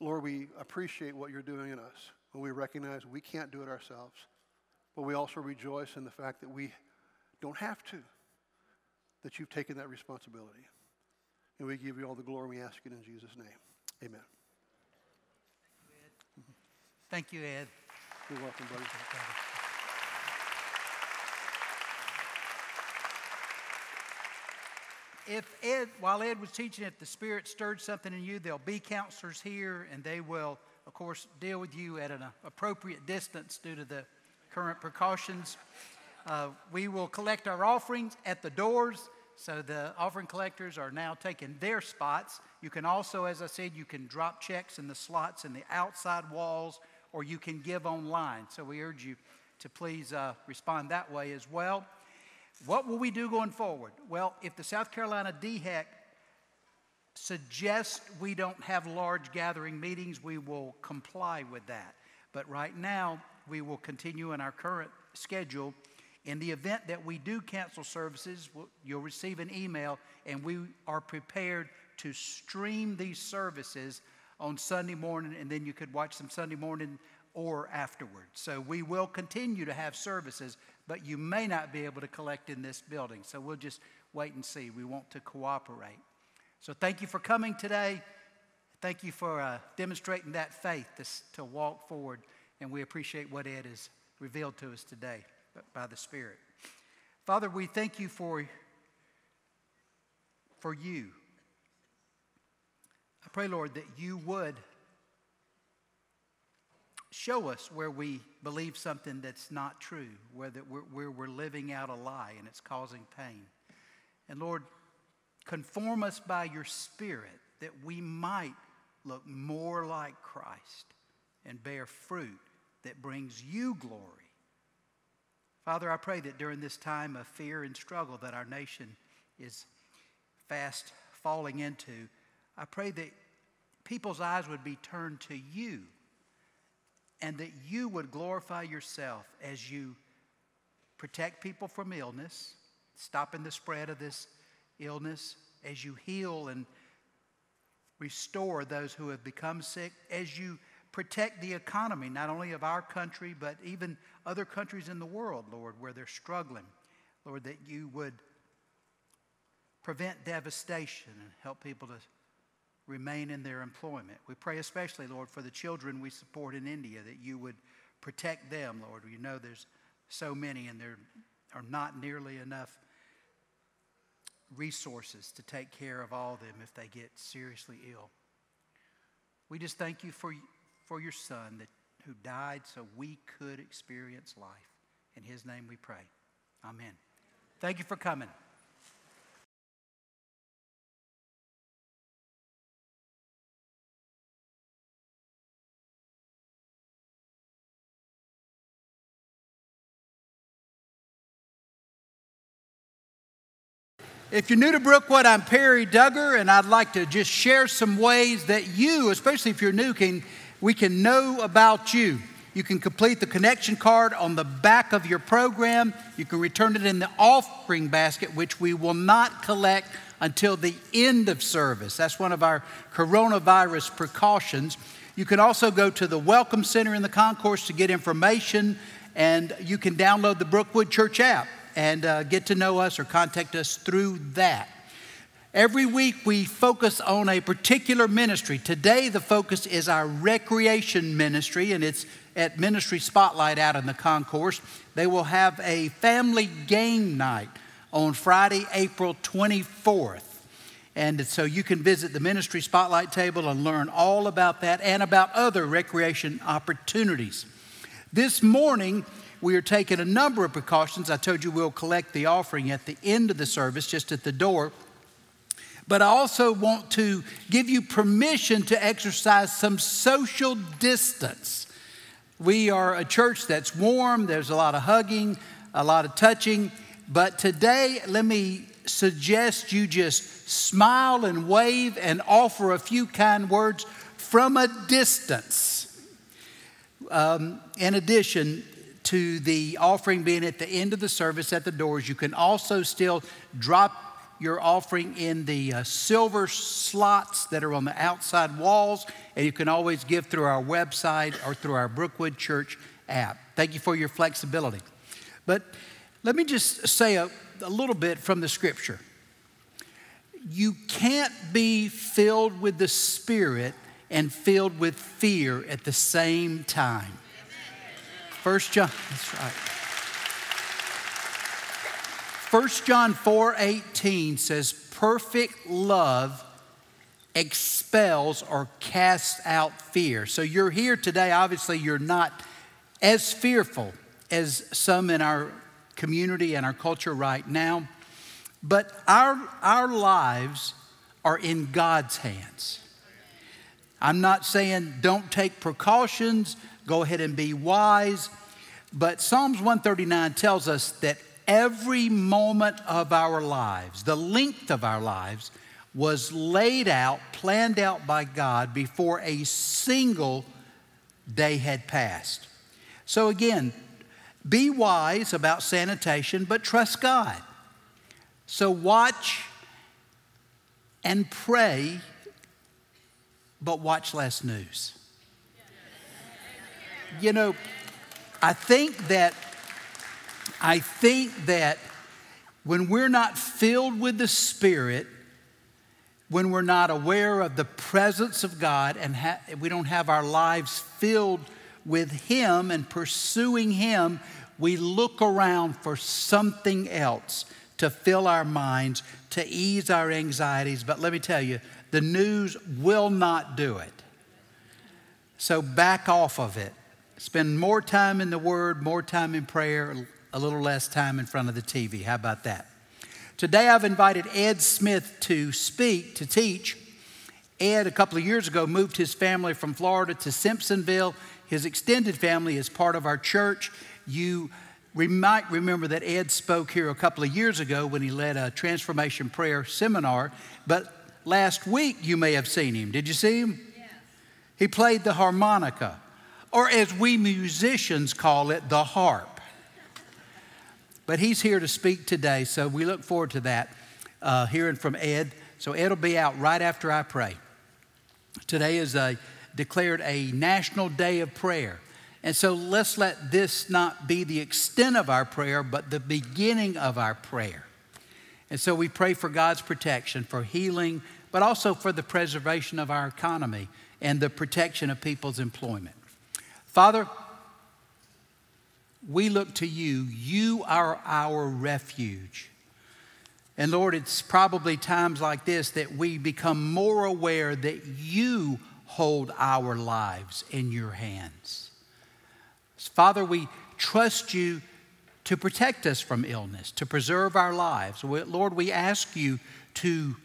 Lord, we appreciate what you're doing in us when we recognize we can't do it ourselves. But we also rejoice in the fact that we don't have to, that you've taken that responsibility. And we give you all the glory. We ask it in Jesus' name. Amen. Thank you, Ed. You're welcome, buddy. If Ed, while Ed was teaching, if the Spirit stirred something in you, there'll be counselors here, and they will, of course, deal with you at an appropriate distance due to the current precautions. Uh, we will collect our offerings at the doors. So the offering collectors are now taking their spots. You can also, as I said, you can drop checks in the slots in the outside walls, or you can give online. So we urge you to please uh, respond that way as well. What will we do going forward? Well, if the South Carolina DHEC suggests we don't have large gathering meetings, we will comply with that. But right now, we will continue in our current schedule. In the event that we do cancel services, you'll receive an email, and we are prepared to stream these services on Sunday morning, and then you could watch them Sunday morning or afterwards. So we will continue to have services, but you may not be able to collect in this building. So we'll just wait and see. We want to cooperate. So thank you for coming today. Thank you for uh, demonstrating that faith to, to walk forward. And we appreciate what Ed has revealed to us today by the Spirit. Father, we thank you for, for you. I pray, Lord, that you would show us where we believe something that's not true, where, that we're, where we're living out a lie and it's causing pain. And Lord, Conform us by your Spirit that we might look more like Christ and bear fruit that brings you glory. Father, I pray that during this time of fear and struggle that our nation is fast falling into, I pray that people's eyes would be turned to you and that you would glorify yourself as you protect people from illness, stopping the spread of this illness, as you heal and restore those who have become sick, as you protect the economy, not only of our country, but even other countries in the world, Lord, where they're struggling. Lord, that you would prevent devastation and help people to remain in their employment. We pray especially, Lord, for the children we support in India, that you would protect them, Lord. You know there's so many and there are not nearly enough resources to take care of all of them if they get seriously ill. We just thank you for, for your son that, who died so we could experience life. In his name we pray. Amen. Thank you for coming. If you're new to Brookwood, I'm Perry Duggar, and I'd like to just share some ways that you, especially if you're new, can we can know about you. You can complete the connection card on the back of your program. You can return it in the offering basket, which we will not collect until the end of service. That's one of our coronavirus precautions. You can also go to the Welcome Center in the concourse to get information, and you can download the Brookwood Church app and uh, get to know us or contact us through that. Every week we focus on a particular ministry. Today the focus is our recreation ministry, and it's at Ministry Spotlight out in the concourse. They will have a family game night on Friday, April 24th. And so you can visit the Ministry Spotlight table and learn all about that and about other recreation opportunities. This morning, we are taking a number of precautions. I told you we'll collect the offering at the end of the service, just at the door. But I also want to give you permission to exercise some social distance. We are a church that's warm, there's a lot of hugging, a lot of touching. But today, let me suggest you just smile and wave and offer a few kind words from a distance. Um, in addition, to the offering being at the end of the service at the doors. You can also still drop your offering in the uh, silver slots that are on the outside walls, and you can always give through our website or through our Brookwood Church app. Thank you for your flexibility. But let me just say a, a little bit from the scripture. You can't be filled with the Spirit and filled with fear at the same time. First John, that's right. First John 4 18 says, Perfect love expels or casts out fear. So you're here today, obviously, you're not as fearful as some in our community and our culture right now. But our, our lives are in God's hands. I'm not saying don't take precautions, go ahead and be wise, but Psalms 139 tells us that every moment of our lives, the length of our lives, was laid out, planned out by God before a single day had passed. So, again, be wise about sanitation, but trust God. So, watch and pray, but watch less news. You know, I think that I think that when we're not filled with the Spirit, when we're not aware of the presence of God and ha- we don't have our lives filled with Him and pursuing Him, we look around for something else to fill our minds, to ease our anxieties. But let me tell you, the news will not do it. So back off of it. Spend more time in the Word, more time in prayer, a little less time in front of the TV. How about that? Today I've invited Ed Smith to speak, to teach. Ed, a couple of years ago, moved his family from Florida to Simpsonville. His extended family is part of our church. You might remember that Ed spoke here a couple of years ago when he led a transformation prayer seminar, but last week you may have seen him. Did you see him? Yes. He played the harmonica, or as we musicians call it, the harp. But he's here to speak today, so we look forward to that, uh, hearing from Ed. So Ed will be out right after I pray. Today is a, declared a national day of prayer. And so let's let this not be the extent of our prayer, but the beginning of our prayer. And so we pray for God's protection, for healing, but also for the preservation of our economy and the protection of people's employment. Father, we look to you. You are our refuge. And Lord, it's probably times like this that we become more aware that you hold our lives in your hands. Father, we trust you to protect us from illness, to preserve our lives. Lord, we ask you to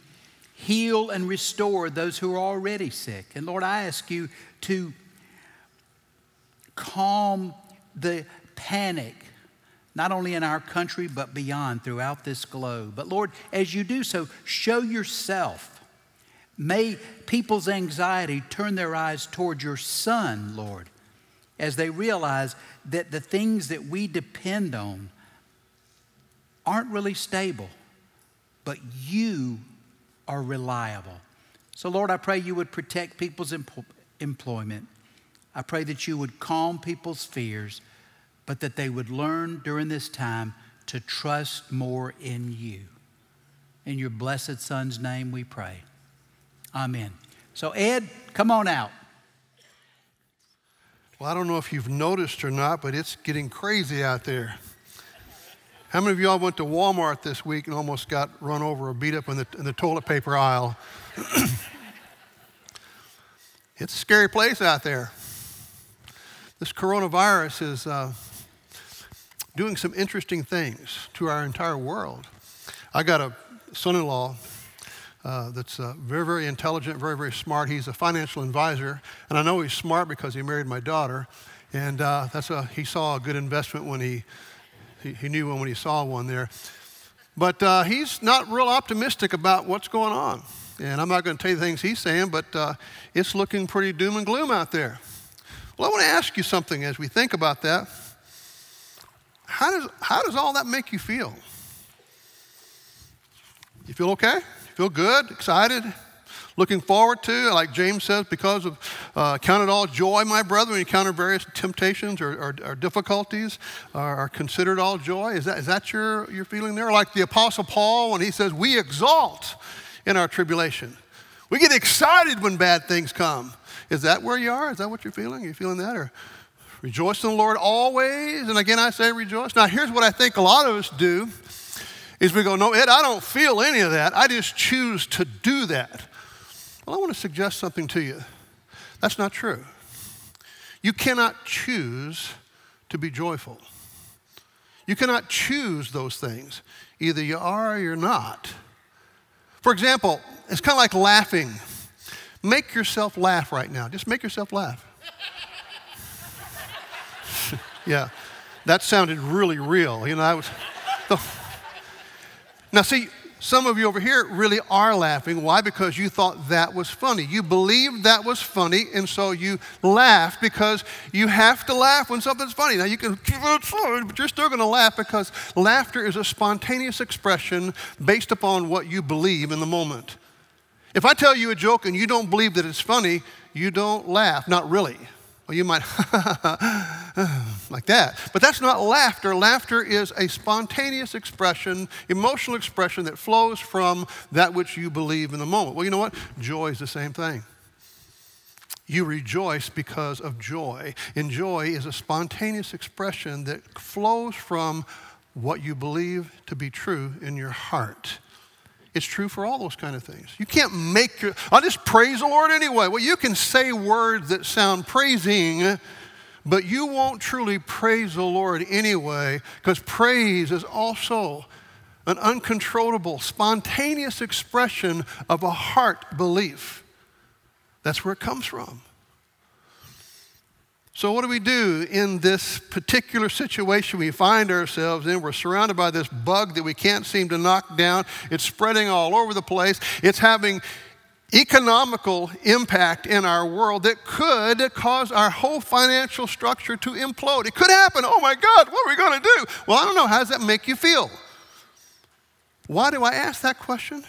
heal and restore those who are already sick. And Lord, I ask you to calm the panic, not only in our country, but beyond throughout this globe. But Lord, as you do so, show yourself. May people's anxiety turn their eyes toward your Son, Lord, as they realize that the things that we depend on aren't really stable, but you are reliable. So, Lord, I pray you would protect people's employment. I pray that you would calm people's fears but that they would learn during this time to trust more in you. In your blessed Son's name we pray. Amen. So, Ed, come on out. Well, I don't know if you've noticed or not, but it's getting crazy out there. How many of y'all went to Walmart this week and almost got run over or beat up in the, in the toilet paper aisle? it's a scary place out there. This coronavirus is. Uh, doing some interesting things to our entire world. I got a son in law uh, that's uh, very, very intelligent, very, very smart. He's a financial advisor, and I know he's smart because he married my daughter. And uh, that's a, he saw a good investment when he, he, he knew one when he saw one there. But uh, he's not real optimistic about what's going on. And I'm not going to tell you things he's saying, but uh, it's looking pretty doom and gloom out there. Well, I want to ask you something as we think about that. How does, how does all that make you feel? You feel okay? You feel good, excited, looking forward to, like James says, because of uh, count it all joy, my brother, when you encounter various temptations or, or, or difficulties, are, are, considered all joy. Is that, is that your, your feeling there? Like the Apostle Paul when he says, We exalt in our tribulation. We get excited when bad things come. Is that where you are? Is that what you're feeling? Are you feeling that? Or Rejoice in the Lord always. And again, I say rejoice. Now, here's what I think a lot of us do is we go, no, Ed, I don't feel any of that. I just choose to do that. Well, I want to suggest something to you. That's not true. You cannot choose to be joyful. You cannot choose those things. Either you are or you're not. For example, it's kind of like laughing. Make yourself laugh right now. Just make yourself laugh. Yeah, that sounded really real. You know, I was. Now, see, some of you over here really are laughing. Why? Because you thought that was funny. You believed that was funny, and so you laughed because you have to laugh when something's funny. Now, you can but you're still going to laugh because laughter is a spontaneous expression based upon what you believe in the moment. If I tell you a joke and you don't believe that it's funny, you don't laugh. Not really. Well, you might like that. But that's not laughter. Laughter is a spontaneous expression, emotional expression that flows from that which you believe in the moment. Well, you know what? Joy is the same thing. You rejoice because of joy. And joy is a spontaneous expression that flows from what you believe to be true in your heart. It's true for all those kind of things. You can't make your, I'll just praise the Lord anyway. Well, you can say words that sound praising, but you won't truly praise the Lord anyway, because praise is also an uncontrollable, spontaneous expression of a heart belief. That's where it comes from. So, what do we do in this particular situation we find ourselves in? We're surrounded by this bug that we can't seem to knock down. It's spreading all over the place. It's having economical impact in our world that could cause our whole financial structure to implode. It could happen. Oh my God, what are we going to do? Well, I don't know. How does that make you feel? Why do I ask that question?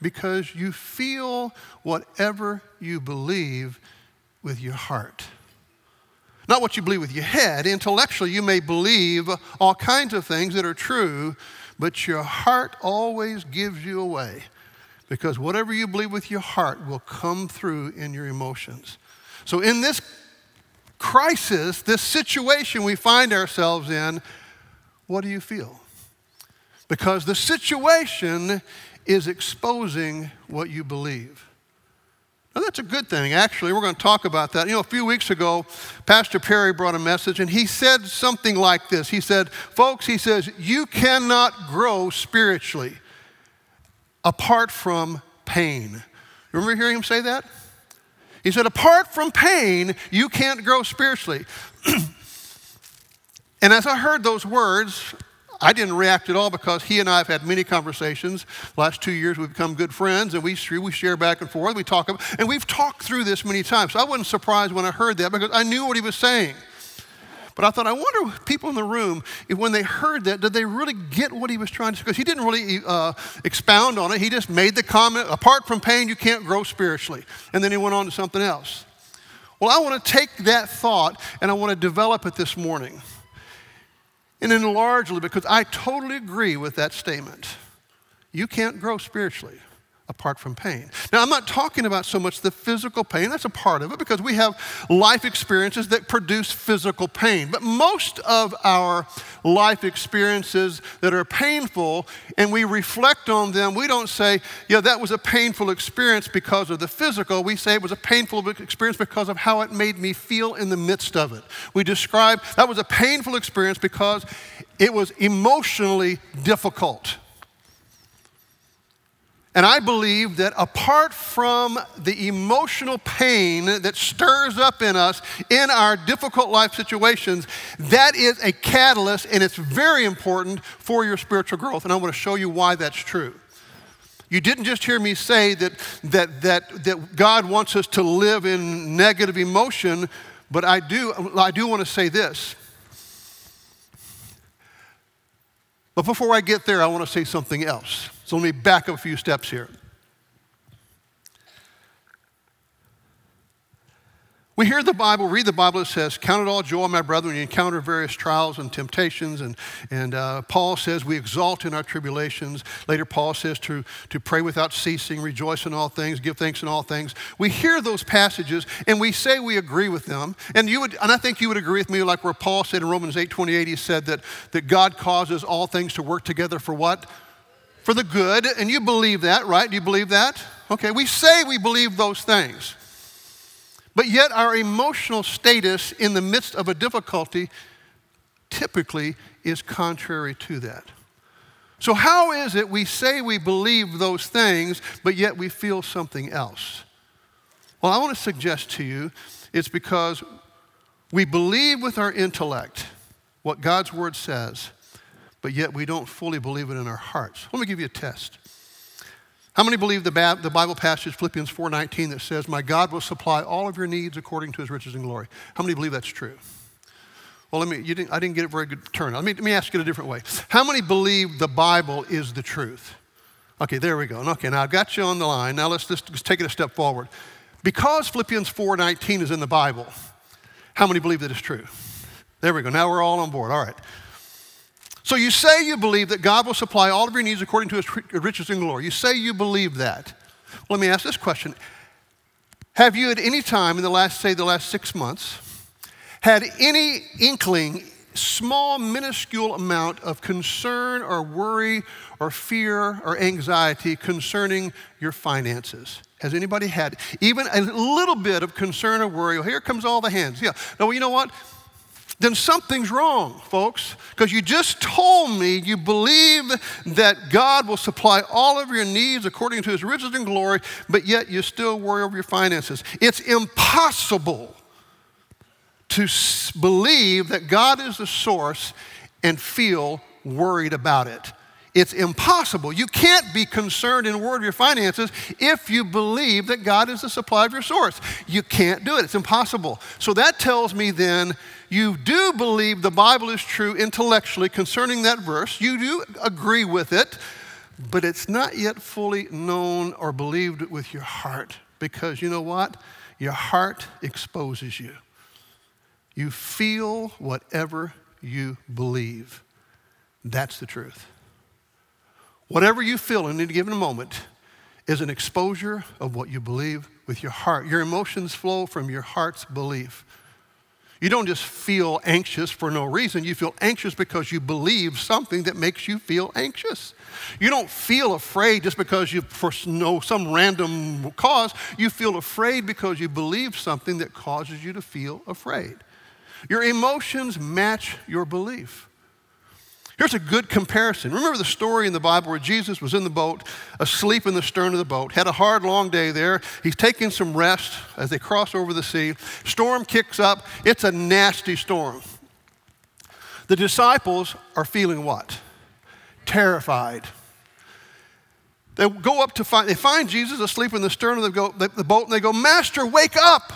Because you feel whatever you believe with your heart. Not what you believe with your head. Intellectually, you may believe all kinds of things that are true, but your heart always gives you away. Because whatever you believe with your heart will come through in your emotions. So, in this crisis, this situation we find ourselves in, what do you feel? Because the situation is exposing what you believe. That's a good thing, actually. We're going to talk about that. You know, a few weeks ago, Pastor Perry brought a message, and he said something like this. He said, Folks, he says, you cannot grow spiritually apart from pain. Remember hearing him say that? He said, Apart from pain, you can't grow spiritually. and as I heard those words, I didn't react at all because he and I have had many conversations. The last two years, we've become good friends, and we, we share back and forth. We talk, about, and we've talked through this many times. So I wasn't surprised when I heard that because I knew what he was saying. But I thought, I wonder people in the room, if when they heard that, did they really get what he was trying to say? Because he didn't really uh, expound on it. He just made the comment, apart from pain, you can't grow spiritually. And then he went on to something else. Well, I want to take that thought and I want to develop it this morning and then largely because I totally agree with that statement. You can't grow spiritually apart from pain. Now, I'm not talking about so much the physical pain, that's a part of it because we have life experiences that produce physical pain. But most of our life experiences that are painful and we reflect on them, we don't say, yeah, that was a painful experience because of the physical. We say it was a painful experience because of how it made me feel in the midst of it. We describe that was a painful experience because it was emotionally difficult. And I believe that apart from the emotional pain that stirs up in us in our difficult life situations, that is a catalyst and it's very important for your spiritual growth. And I want to show you why that's true. You didn't just hear me say that, that, that, that God wants us to live in negative emotion, but I do, I do want to say this. But before I get there, I want to say something else. So let me back up a few steps here. We hear the Bible, read the Bible, it says, Count it all joy, my brethren, you encounter various trials and temptations. And, and uh, Paul says, We exalt in our tribulations. Later, Paul says to, to pray without ceasing, rejoice in all things, give thanks in all things. We hear those passages and we say we agree with them. And, you would, and I think you would agree with me, like where Paul said in Romans 8 28, he said that, that God causes all things to work together for what? For the good. And you believe that, right? Do you believe that? Okay, we say we believe those things. But yet, our emotional status in the midst of a difficulty typically is contrary to that. So, how is it we say we believe those things, but yet we feel something else? Well, I want to suggest to you it's because we believe with our intellect what God's word says, but yet we don't fully believe it in our hearts. Let me give you a test. How many believe the, the Bible passage, Philippians 4.19, that says, My God will supply all of your needs according to his riches and glory? How many believe that's true? Well, let me, didn't, I didn't get a very good turn. Let me, let me ask it a different way. How many believe the Bible is the truth? Okay, there we go. Okay, now I've got you on the line. Now let's just, just take it a step forward. Because Philippians 4.19 is in the Bible, how many believe that it's true? There we go. Now we're all on board. All right. So you say you believe that God will supply all of your needs according to his riches and glory. You say you believe that. Let me ask this question. Have you at any time in the last, say, the last six months, had any inkling, small, minuscule amount of concern or worry or fear or anxiety concerning your finances? Has anybody had even a little bit of concern or worry? Well, here comes all the hands. Yeah. No, you know what? Then something's wrong, folks, because you just told me you believe that God will supply all of your needs according to his riches and glory, but yet you still worry over your finances. It's impossible to believe that God is the source and feel worried about it. It's impossible. You can't be concerned in word of your finances if you believe that God is the supply of your source. You can't do it. It's impossible. So that tells me then you do believe the Bible is true intellectually concerning that verse. You do agree with it, but it's not yet fully known or believed with your heart because you know what? Your heart exposes you. You feel whatever you believe. That's the truth. Whatever you feel in any given moment is an exposure of what you believe with your heart. Your emotions flow from your heart's belief. You don't just feel anxious for no reason. You feel anxious because you believe something that makes you feel anxious. You don't feel afraid just because you, for no, some random cause. You feel afraid because you believe something that causes you to feel afraid. Your emotions match your belief. Here's a good comparison. Remember the story in the Bible where Jesus was in the boat, asleep in the stern of the boat, had a hard, long day there. He's taking some rest as they cross over the sea. Storm kicks up. It's a nasty storm. The disciples are feeling what? Terrified. They go up to find, they find Jesus asleep in the stern of the, the boat and they go, Master, wake up!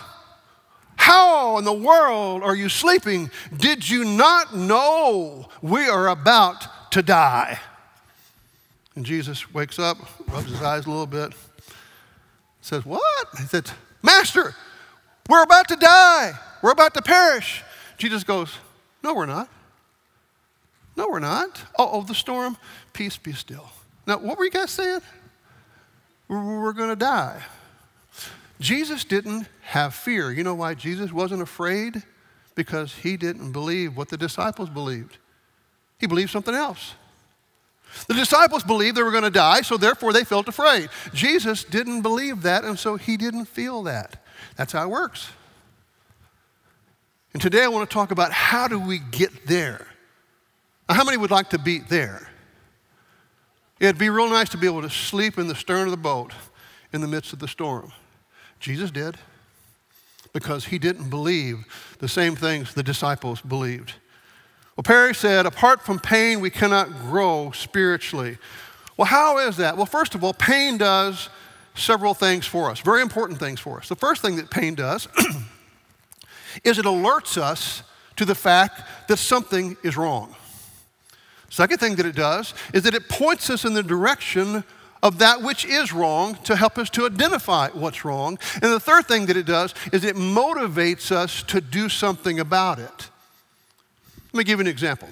How in the world are you sleeping? Did you not know we are about to die? And Jesus wakes up, rubs his eyes a little bit, says, What? He said, Master, we're about to die. We're about to perish. Jesus goes, No, we're not. No, we're not. Oh, oh the storm, peace be still. Now, what were you guys saying? We're going to die. Jesus didn't have fear. You know why Jesus wasn't afraid? Because he didn't believe what the disciples believed. He believed something else. The disciples believed they were going to die, so therefore they felt afraid. Jesus didn't believe that, and so he didn't feel that. That's how it works. And today I want to talk about how do we get there. Now, how many would like to be there? It'd be real nice to be able to sleep in the stern of the boat in the midst of the storm. Jesus did because he didn't believe the same things the disciples believed. Well, Perry said, apart from pain, we cannot grow spiritually. Well, how is that? Well, first of all, pain does several things for us, very important things for us. The first thing that pain does is it alerts us to the fact that something is wrong. Second thing that it does is that it points us in the direction of that which is wrong to help us to identify what's wrong. And the third thing that it does is it motivates us to do something about it. Let me give you an example.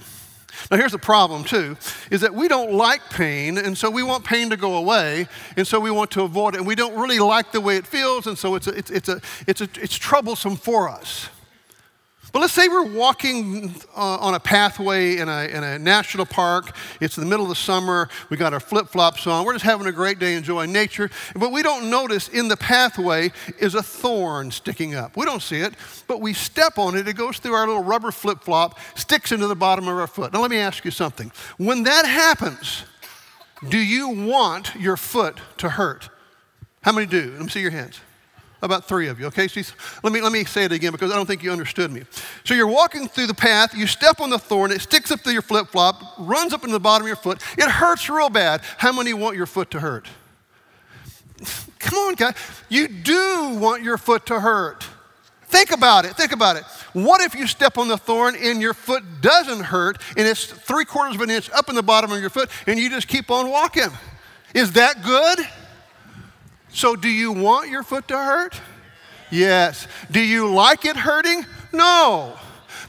Now, here's the problem, too, is that we don't like pain, and so we want pain to go away, and so we want to avoid it, and we don't really like the way it feels, and so it's, a, it's, it's, a, it's, a, it's troublesome for us. But let's say we're walking uh, on a pathway in a, in a national park. It's the middle of the summer. We got our flip flops on. We're just having a great day enjoying nature. But we don't notice in the pathway is a thorn sticking up. We don't see it, but we step on it. It goes through our little rubber flip flop, sticks into the bottom of our foot. Now, let me ask you something. When that happens, Do you want your foot to hurt? How many do? Let me see your hands. About three of you, okay? Let me, let me say it again because I don't think you understood me. So you're walking through the path, you step on the thorn, it sticks up to your flip flop, runs up into the bottom of your foot. It hurts real bad. How many want your foot to hurt? Come on, guys. You do want your foot to hurt. Think about it. Think about it. What if you step on the thorn and your foot doesn't hurt and it's three quarters of an inch up in the bottom of your foot and you just keep on walking? Is that good? So, do you want your foot to hurt? Yes. Do you like it hurting? No.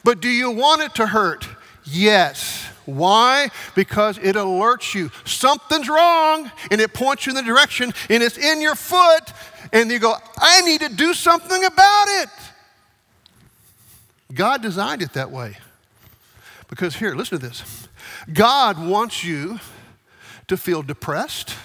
But do you want it to hurt? Yes. Why? Because it alerts you something's wrong and it points you in the direction and it's in your foot and you go, I need to do something about it. God designed it that way. Because here, listen to this God wants you to feel depressed.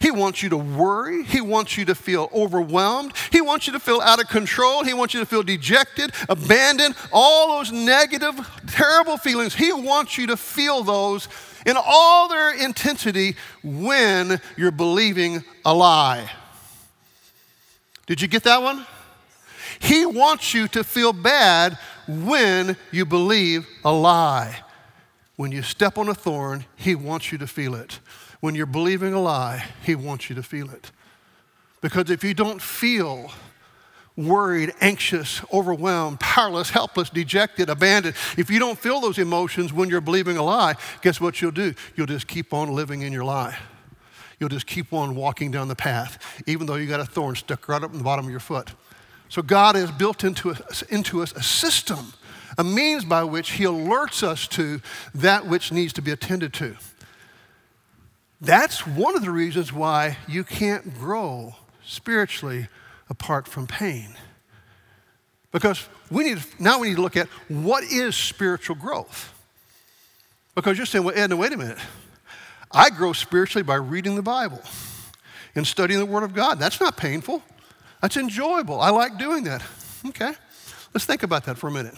He wants you to worry. He wants you to feel overwhelmed. He wants you to feel out of control. He wants you to feel dejected, abandoned, all those negative, terrible feelings. He wants you to feel those in all their intensity when you're believing a lie. Did you get that one? He wants you to feel bad when you believe a lie. When you step on a thorn, He wants you to feel it. When you're believing a lie, He wants you to feel it. Because if you don't feel worried, anxious, overwhelmed, powerless, helpless, dejected, abandoned, if you don't feel those emotions when you're believing a lie, guess what you'll do? You'll just keep on living in your lie. You'll just keep on walking down the path, even though you got a thorn stuck right up in the bottom of your foot. So God has built into us, into us a system, a means by which He alerts us to that which needs to be attended to. That's one of the reasons why you can't grow spiritually apart from pain. Because we need now we need to look at what is spiritual growth. Because you're saying, well, Ed, wait a minute. I grow spiritually by reading the Bible and studying the Word of God. That's not painful. That's enjoyable. I like doing that. Okay. Let's think about that for a minute.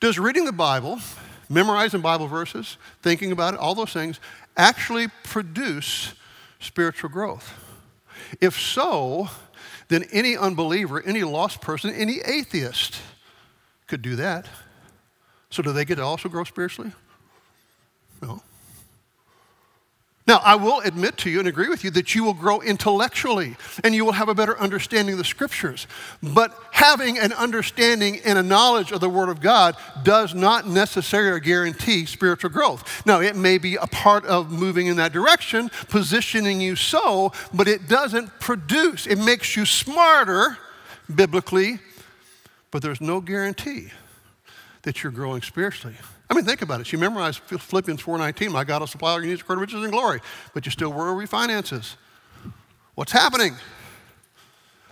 Does reading the Bible, memorizing Bible verses, thinking about it, all those things, actually produce spiritual growth? If so, then any unbeliever, any lost person, any atheist could do that. So, do they get to also grow spiritually? No. Now, I will admit to you and agree with you that you will grow intellectually and you will have a better understanding of the scriptures. But having an understanding and a knowledge of the Word of God does not necessarily guarantee spiritual growth. Now, it may be a part of moving in that direction, positioning you so, but it doesn't produce. It makes you smarter biblically, but there's no guarantee that you're growing spiritually. I mean, think about it. You memorize Philippians 4.19, my God will supply all your needs according to riches and glory, but you still worry finances. What's happening?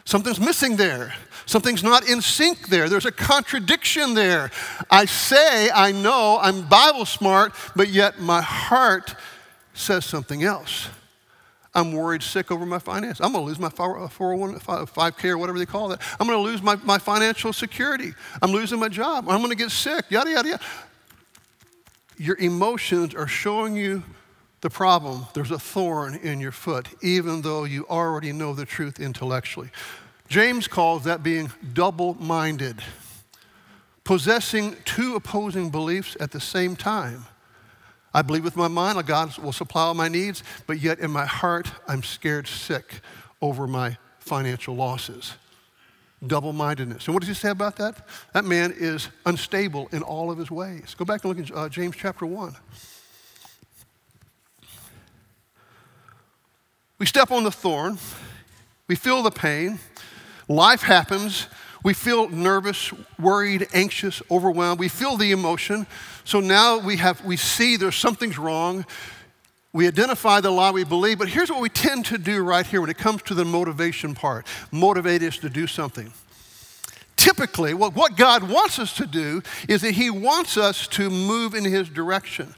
Something's missing there. Something's not in sync there. There's a contradiction there. I say I know I'm Bible smart, but yet my heart says something else. I'm worried sick over my finance. I'm going to lose my 401, uh, 5K or whatever they call that. I'm going to lose my, my financial security. I'm losing my job. I'm going to get sick, yada, yada, yada your emotions are showing you the problem. There's a thorn in your foot, even though you already know the truth intellectually. James calls that being double minded, possessing two opposing beliefs at the same time. I believe with my mind that God will supply all my needs, but yet in my heart, I'm scared sick over my financial losses double mindedness. And what does he say about that? That man is unstable in all of his ways. Go back and look at uh, James chapter 1. We step on the thorn, we feel the pain, life happens. We feel nervous, worried, anxious, overwhelmed. We feel the emotion. So now we have we see there's something's wrong. We identify the lie we believe, but here's what we tend to do right here when it comes to the motivation part motivate us to do something. Typically, what, what God wants us to do is that He wants us to move in His direction.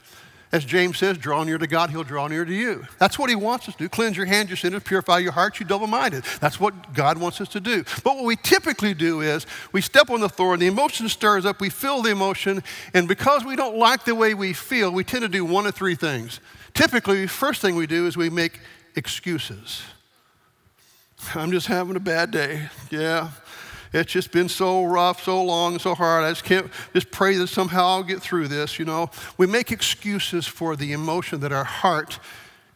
As James says, draw near to God, He'll draw near to you. That's what He wants us to do. Cleanse your hands, your sinners, purify your hearts, you double minded. That's what God wants us to do. But what we typically do is we step on the thorn, the emotion stirs up, we feel the emotion, and because we don't like the way we feel, we tend to do one of three things Typically, first thing we do is we make excuses. I'm just having a bad day. Yeah. It's just been so rough, so long, so hard. I just can't just pray that somehow I'll get through this, you know. We make excuses for the emotion that our heart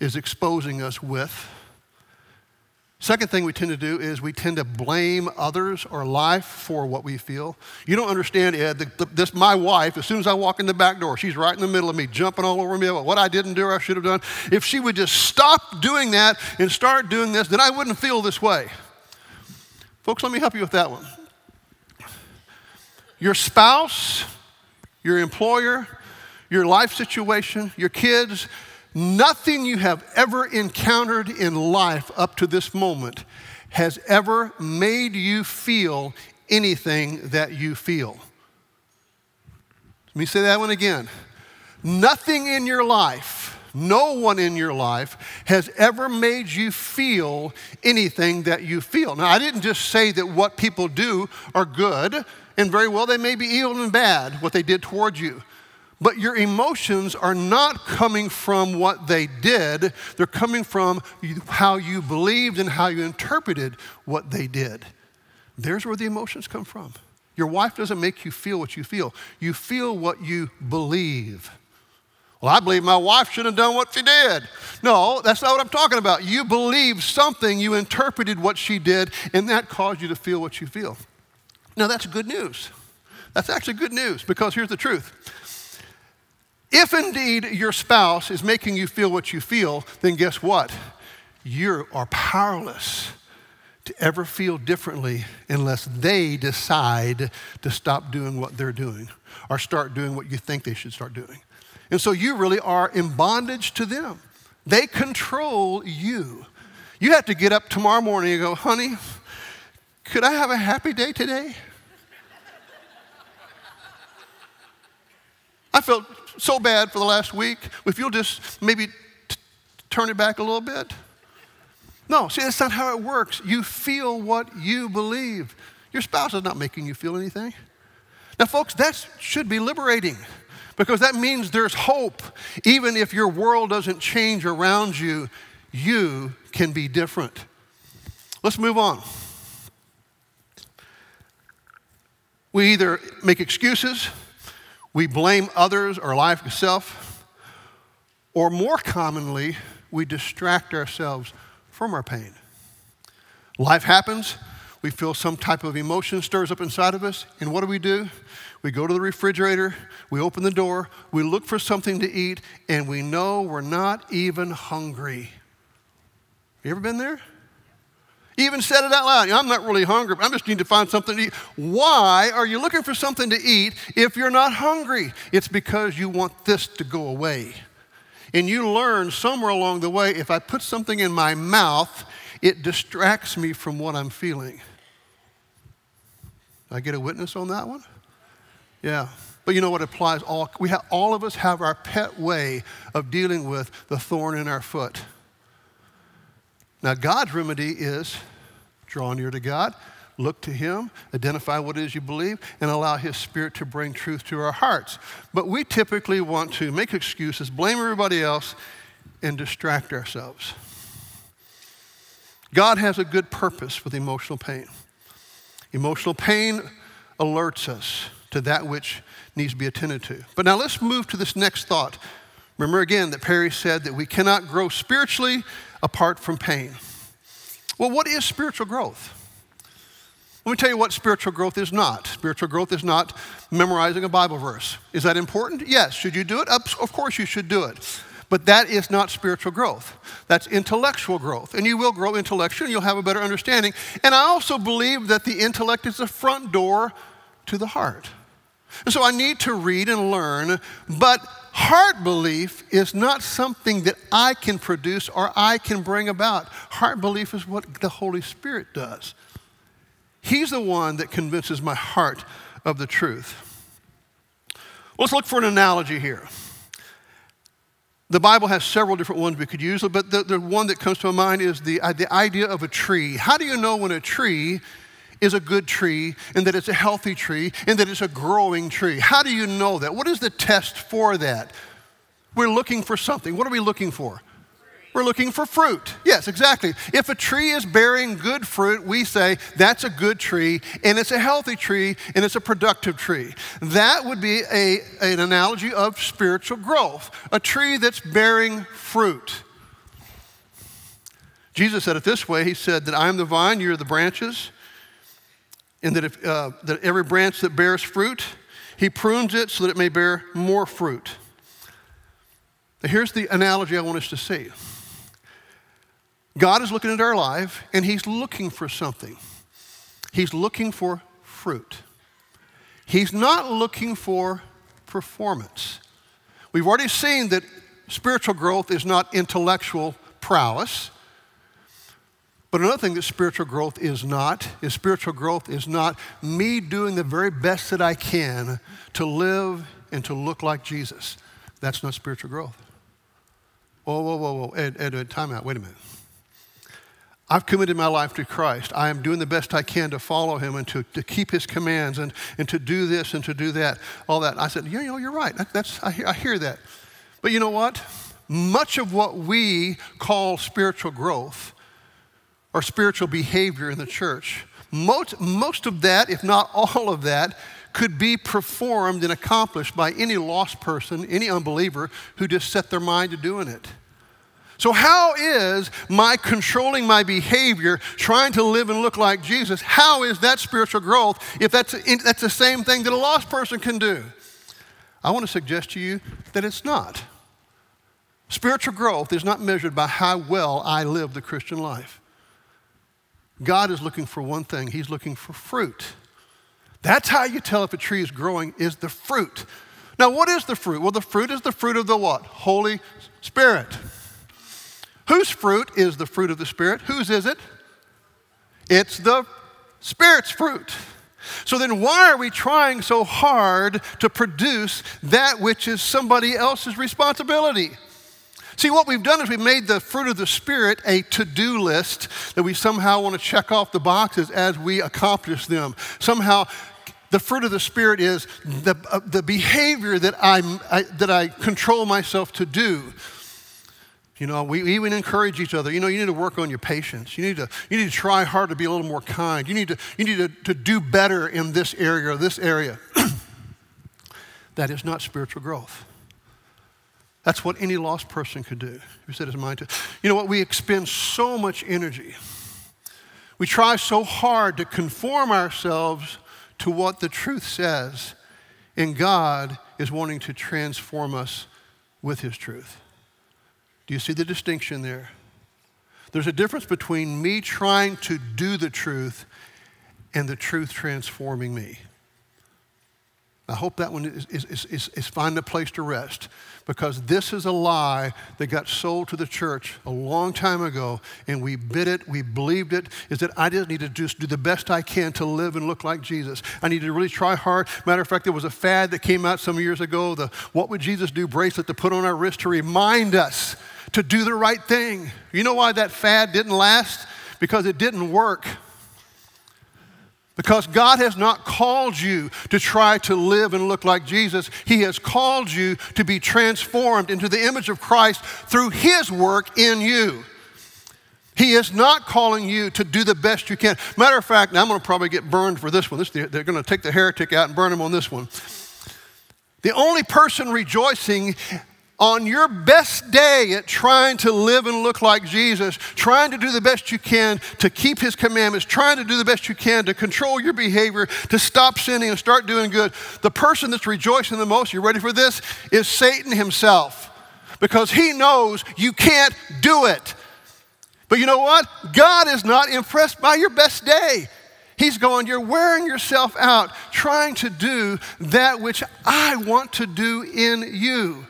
is exposing us with. Second thing we tend to do is we tend to blame others or life for what we feel. You don't understand, Ed. The, the, this my wife. As soon as I walk in the back door, she's right in the middle of me, jumping all over me about what I didn't do or I should have done. If she would just stop doing that and start doing this, then I wouldn't feel this way. Folks, let me help you with that one. Your spouse, your employer, your life situation, your kids, Nothing you have ever encountered in life up to this moment has ever made you feel anything that you feel. Let me say that one again. Nothing in your life, no one in your life has ever made you feel anything that you feel. Now, I didn't just say that what people do are good, and very well they may be evil and bad, what they did towards you. But your emotions are not coming from what they did, they're coming from how you believed and how you interpreted what they did. There's where the emotions come from. Your wife doesn't make you feel what you feel, you feel what you believe. Well, I believe my wife should have done what she did. No, that's not what I'm talking about. You believed something, you interpreted what she did, and that caused you to feel what you feel. Now, that's good news. That's actually good news because here's the truth if indeed your spouse is making you feel what you feel, then guess what? You are powerless to ever feel differently unless they decide to stop doing what they're doing or start doing what you think they should start doing. And so you really are in bondage to them. They control you. You have to get up tomorrow morning and go, honey, could I have a happy day today? I felt so bad for the last week. If you'll just maybe t- turn it back a little bit. No, see, that's not how it works. You feel what you believe. Your spouse is not making you feel anything. Now, folks, that should be liberating because that means there's hope. Even if your world doesn't change around you, you can be different. Let's move on. We either make excuses we blame others or life itself, or more commonly, we distract ourselves from our pain. Life happens, we feel some type of emotion stirs up inside of us, and what do we do? We go to the refrigerator, we open the door, we look for something to eat, and we know we're not even hungry. You ever been there? Even said it out loud. I'm not really hungry, but I just need to find something to eat. Why are you looking for something to eat if you're not hungry? It's because you want this to go away. And you learn somewhere along the way if I put something in my mouth, it distracts me from what I'm feeling. I get a witness on that one? Yeah. But you know what applies all we have all of us have our pet way of dealing with the thorn in our foot. Now, God's remedy is draw near to God, look to Him, identify what it is you believe, and allow His Spirit to bring truth to our hearts. But we typically want to make excuses, blame everybody else, and distract ourselves. God has a good purpose with emotional pain. Emotional pain alerts us to that which needs to be attended to. But now let's move to this next thought. Remember again that Perry said that we cannot grow spiritually apart from pain. Well, what is spiritual growth? Let me tell you what spiritual growth is not. Spiritual growth is not memorizing a Bible verse. Is that important? Yes. Should you do it? Of course you should do it. But that is not spiritual growth. That's intellectual growth. And you will grow intellectually, you'll have a better understanding. And I also believe that the intellect is the front door to the heart. And so I need to read and learn, but Heart belief is not something that I can produce or I can bring about. Heart belief is what the Holy Spirit does. He's the one that convinces my heart of the truth. Let's look for an analogy here. The Bible has several different ones we could use, but the, the one that comes to my mind is the, the idea of a tree. How do you know when a tree is a good tree and that it's a healthy tree and that it's a growing tree. How do you know that? What is the test for that? We're looking for something. What are we looking for? We're looking for fruit. Yes, exactly. If a tree is bearing good fruit, we say that's a good tree, and it's a healthy tree, and it's a productive tree. That would be a, an analogy of spiritual growth a tree that's bearing fruit. Jesus said it this way He said that I am the vine, you're the branches, and that, if, uh, that every branch that bears fruit, He prunes it so that it may bear more fruit. Now, here's the analogy I want us to see. God is looking at our life and He's looking for something. He's looking for fruit. He's not looking for performance. We've already seen that spiritual growth is not intellectual prowess. But another thing that spiritual growth is not is spiritual growth is not me doing the very best that I can to live and to look like Jesus. That's not spiritual growth. Whoa, whoa, whoa, whoa. Ed, Ed, Ed, time out. Wait a minute. I've committed my life to Christ. I am doing the best I can to follow him and to, to keep his commands and, and to do this and to do that, all that. I said, yeah, you know, you're right. That, that's, I, I hear that. But you know what? Much of what we call spiritual growth or spiritual behavior in the church, most, most of that, if not all of that, could be performed and accomplished by any lost person, any unbeliever who just set their mind to doing it. So, how is my controlling my behavior, trying to live and look like Jesus, how is that spiritual growth if that's, that's the same thing that a lost person can do? I want to suggest to you that it's not. Spiritual growth is not measured by how well I live the Christian life. God is looking for one thing He's looking for fruit. That's how you tell if a tree is growing, is the fruit. Now, what is the fruit? Well, the fruit is the fruit of the what? Holy Spirit. Whose fruit is the fruit of the Spirit? Whose is it? It's the Spirit's fruit. So then, why are we trying so hard to produce that which is somebody else's responsibility? See, what we've done is we've made the fruit of the Spirit a to do list that we somehow want to check off the boxes as we accomplish them. Somehow, the fruit of the Spirit is the, uh, the behavior that, I'm, I, that I control myself to do. You know, we even encourage each other. You know, you need to work on your patience. You need to, you need to try hard to be a little more kind. You need to, you need to, to do better in this area or this area. that is not spiritual growth. That's what any lost person could do. He set his mind to. You know what? We expend so much energy. We try so hard to conform ourselves to what the truth says, and God is wanting to transform us with His truth. Do you see the distinction there? There's a difference between me trying to do the truth and the truth transforming me. I hope that one is, is, is, is finding a place to rest because this is a lie that got sold to the church a long time ago and we bit it, we believed it, is that I just need to just do the best I can to live and look like Jesus. I need to really try hard. Matter of fact, there was a fad that came out some years ago, the What Would Jesus Do bracelet to put on our wrist to remind us to do the right thing. You know why that fad didn't last? Because it didn't work. Because God has not called you to try to live and look like Jesus. He has called you to be transformed into the image of Christ through His work in you. He is not calling you to do the best you can. Matter of fact, I'm going to probably get burned for this one. This, they're going to take the heretic out and burn him on this one. The only person rejoicing on your best day at trying to live and look like Jesus, trying to do the best you can to keep his commandments, trying to do the best you can to control your behavior, to stop sinning and start doing good, the person that's rejoicing the most, you ready for this, is Satan himself. Because he knows you can't do it. But you know what? God is not impressed by your best day. He's going, You're wearing yourself out trying to do that which I want to do in you.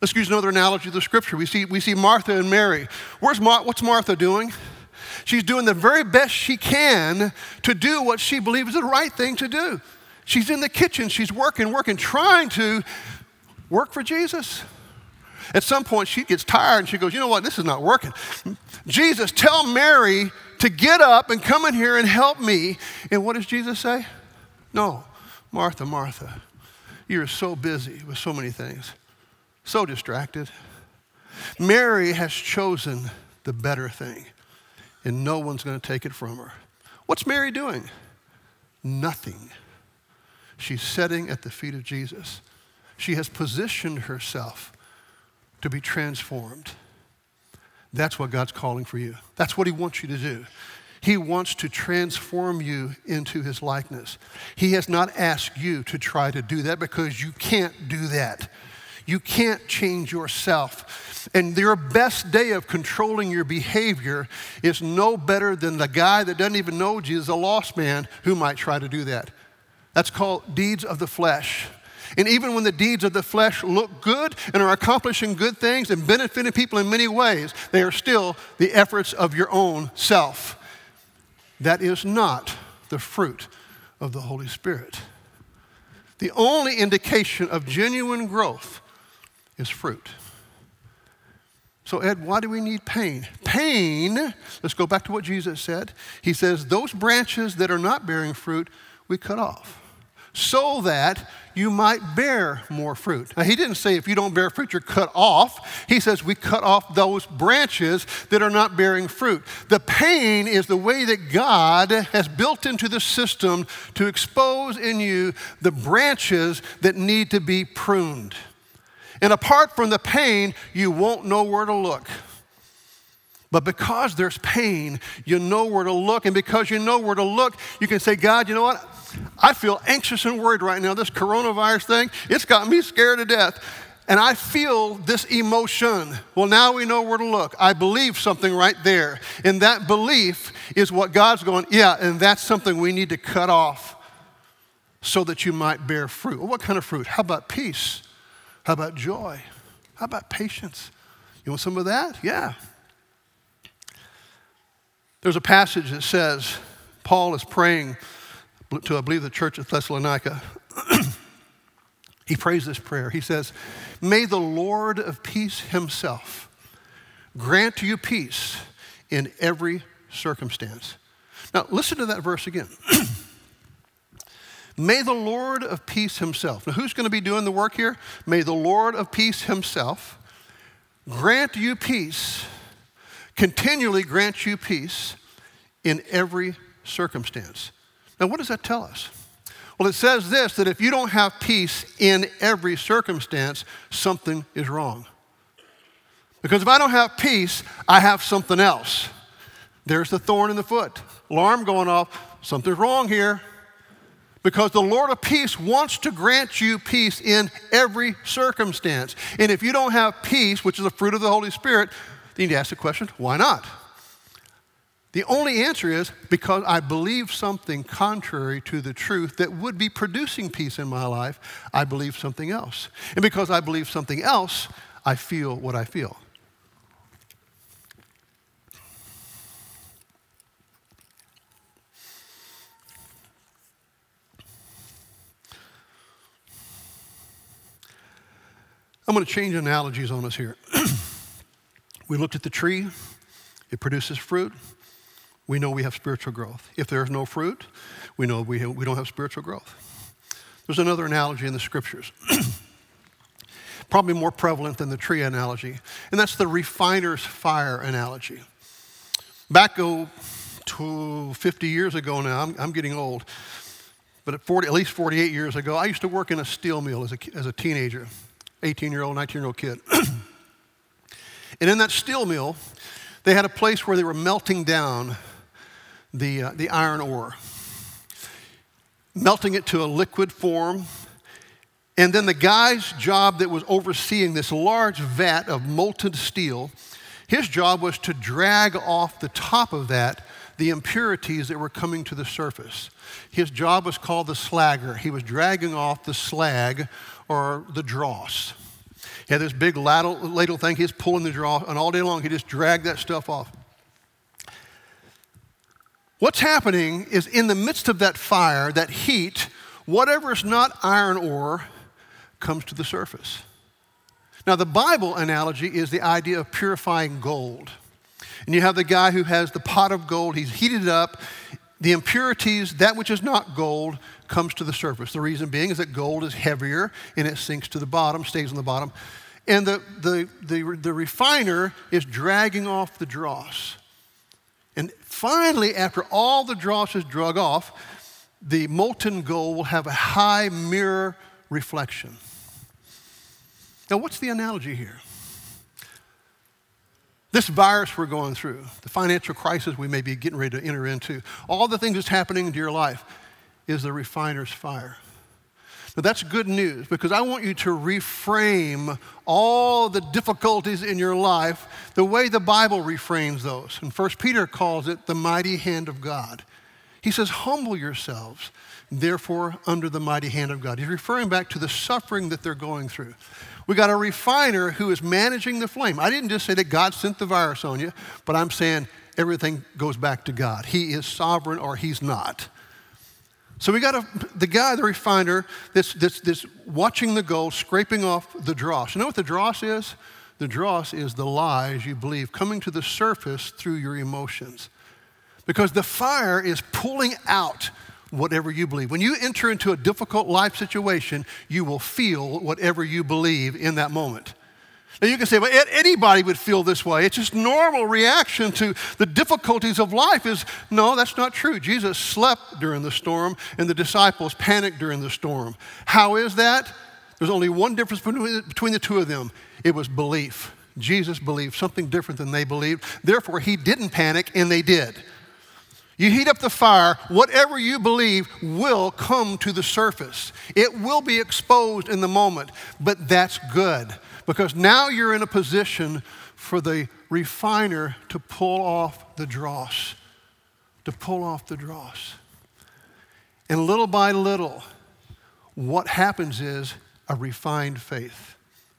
Let's use another analogy of the scripture. We see, we see Martha and Mary. Where's Mar- what's Martha doing? She's doing the very best she can to do what she believes is the right thing to do. She's in the kitchen, she's working, working, trying to work for Jesus. At some point, she gets tired and she goes, You know what? This is not working. Jesus, tell Mary to get up and come in here and help me. And what does Jesus say? No, Martha, Martha, you're so busy with so many things. So distracted. Mary has chosen the better thing, and no one's going to take it from her. What's Mary doing? Nothing. She's sitting at the feet of Jesus. She has positioned herself to be transformed. That's what God's calling for you. That's what He wants you to do. He wants to transform you into His likeness. He has not asked you to try to do that because you can't do that. You can't change yourself. And your best day of controlling your behavior is no better than the guy that doesn't even know Jesus, a lost man, who might try to do that. That's called deeds of the flesh. And even when the deeds of the flesh look good and are accomplishing good things and benefiting people in many ways, they are still the efforts of your own self. That is not the fruit of the Holy Spirit. The only indication of genuine growth is fruit. So, Ed, why do we need pain? Pain, let's go back to what Jesus said. He says, Those branches that are not bearing fruit, we cut off so that you might bear more fruit. Now, he didn't say if you don't bear fruit, you're cut off. He says we cut off those branches that are not bearing fruit. The pain is the way that God has built into the system to expose in you the branches that need to be pruned. And apart from the pain, you won't know where to look. But because there's pain, you know where to look. And because you know where to look, you can say, God, you know what? I feel anxious and worried right now. This coronavirus thing, it's got me scared to death. And I feel this emotion. Well, now we know where to look. I believe something right there. And that belief is what God's going, yeah, and that's something we need to cut off so that you might bear fruit. Well, what kind of fruit? How about peace? How about joy? How about patience? You want some of that? Yeah. There's a passage that says Paul is praying to, I believe, the church of Thessalonica. he prays this prayer. He says, May the Lord of peace himself grant you peace in every circumstance. Now, listen to that verse again. May the Lord of peace himself. Now, who's going to be doing the work here? May the Lord of peace himself grant you peace, continually grant you peace in every circumstance. Now, what does that tell us? Well, it says this that if you don't have peace in every circumstance, something is wrong. Because if I don't have peace, I have something else. There's the thorn in the foot. Alarm going off. Something's wrong here. Because the Lord of peace wants to grant you peace in every circumstance. And if you don't have peace, which is a fruit of the Holy Spirit, then you need to ask the question why not? The only answer is because I believe something contrary to the truth that would be producing peace in my life, I believe something else. And because I believe something else, I feel what I feel. I'm going to change analogies on us here. we looked at the tree, it produces fruit we know we have spiritual growth. If there's no fruit, we know we, have, we don't have spiritual growth. There's another analogy in the scriptures, probably more prevalent than the tree analogy, and that's the refiner's fire analogy. Back oh, to 50 years ago now, I'm, I'm getting old, but at, 40, at least 48 years ago, I used to work in a steel mill as a, as a teenager, 18 year old, 19 year old kid. and in that steel mill, they had a place where they were melting down the, uh, the iron ore, melting it to a liquid form. And then the guy's job that was overseeing this large vat of molten steel, his job was to drag off the top of that the impurities that were coming to the surface. His job was called the slagger. He was dragging off the slag or the dross. He had this big ladle, ladle thing. He's pulling the dross, and all day long he just dragged that stuff off. What's happening is in the midst of that fire, that heat, whatever is not iron ore comes to the surface. Now, the Bible analogy is the idea of purifying gold. And you have the guy who has the pot of gold, he's heated up. The impurities, that which is not gold, comes to the surface. The reason being is that gold is heavier and it sinks to the bottom, stays on the bottom. and the, the, the, the refiner is dragging off the dross. And finally, after all the dross is drug off, the molten gold will have a high mirror reflection. Now, what's the analogy here? This virus we're going through, the financial crisis we may be getting ready to enter into, all the things that's happening into your life is the refiner's fire. Now, that's good news because I want you to reframe all the difficulties in your life the way the Bible reframes those. And First Peter calls it the mighty hand of God. He says, Humble yourselves, therefore, under the mighty hand of God. He's referring back to the suffering that they're going through. We got a refiner who is managing the flame. I didn't just say that God sent the virus on you, but I'm saying everything goes back to God. He is sovereign or he's not. So we got a, the guy, the refiner, that's, that's, that's watching the gold, scraping off the dross. You know what the dross is? The dross is the lies you believe coming to the surface through your emotions. Because the fire is pulling out whatever you believe. When you enter into a difficult life situation, you will feel whatever you believe in that moment. Now you can say, well, anybody would feel this way. It's just normal reaction to the difficulties of life is, no, that's not true. Jesus slept during the storm and the disciples panicked during the storm. How is that? There's only one difference between the two of them. It was belief. Jesus believed something different than they believed. Therefore, he didn't panic and they did. You heat up the fire, whatever you believe will come to the surface. It will be exposed in the moment, but that's good because now you're in a position for the refiner to pull off the dross, to pull off the dross. And little by little, what happens is a refined faith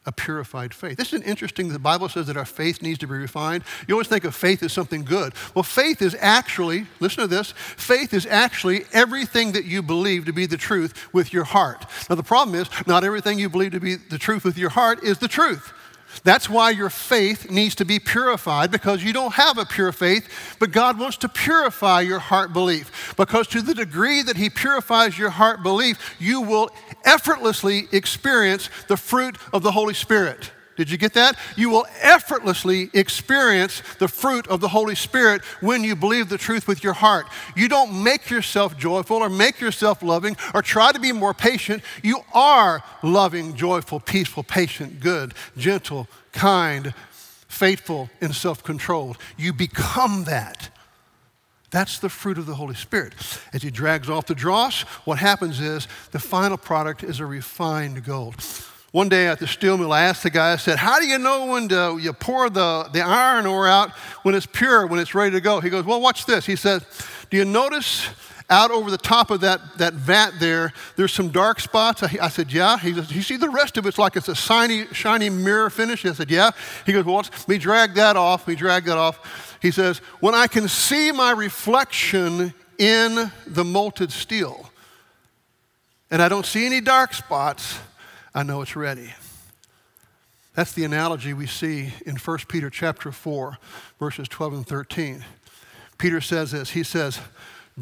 a purified faith. This is interesting. The Bible says that our faith needs to be refined. You always think of faith as something good. Well, faith is actually, listen to this, faith is actually everything that you believe to be the truth with your heart. Now, the problem is, not everything you believe to be the truth with your heart is the truth. That's why your faith needs to be purified because you don't have a pure faith, but God wants to purify your heart belief. Because to the degree that He purifies your heart belief, you will effortlessly experience the fruit of the Holy Spirit. Did you get that? You will effortlessly experience the fruit of the Holy Spirit when you believe the truth with your heart. You don't make yourself joyful or make yourself loving or try to be more patient. You are loving, joyful, peaceful, patient, good, gentle, kind, faithful, and self controlled. You become that. That's the fruit of the Holy Spirit. As he drags off the dross, what happens is the final product is a refined gold. One day at the steel mill, I asked the guy, I said, How do you know when to, you pour the, the iron ore out when it's pure, when it's ready to go? He goes, Well, watch this. He says, Do you notice out over the top of that, that vat there, there's some dark spots? I, I said, Yeah. He says, You see the rest of it's like it's a shiny, shiny mirror finish? I said, Yeah. He goes, Well, let me drag that off. Me drag that off. He says, When I can see my reflection in the molten steel, and I don't see any dark spots, I know it's ready. That's the analogy we see in 1 Peter chapter 4, verses 12 and 13. Peter says this. He says,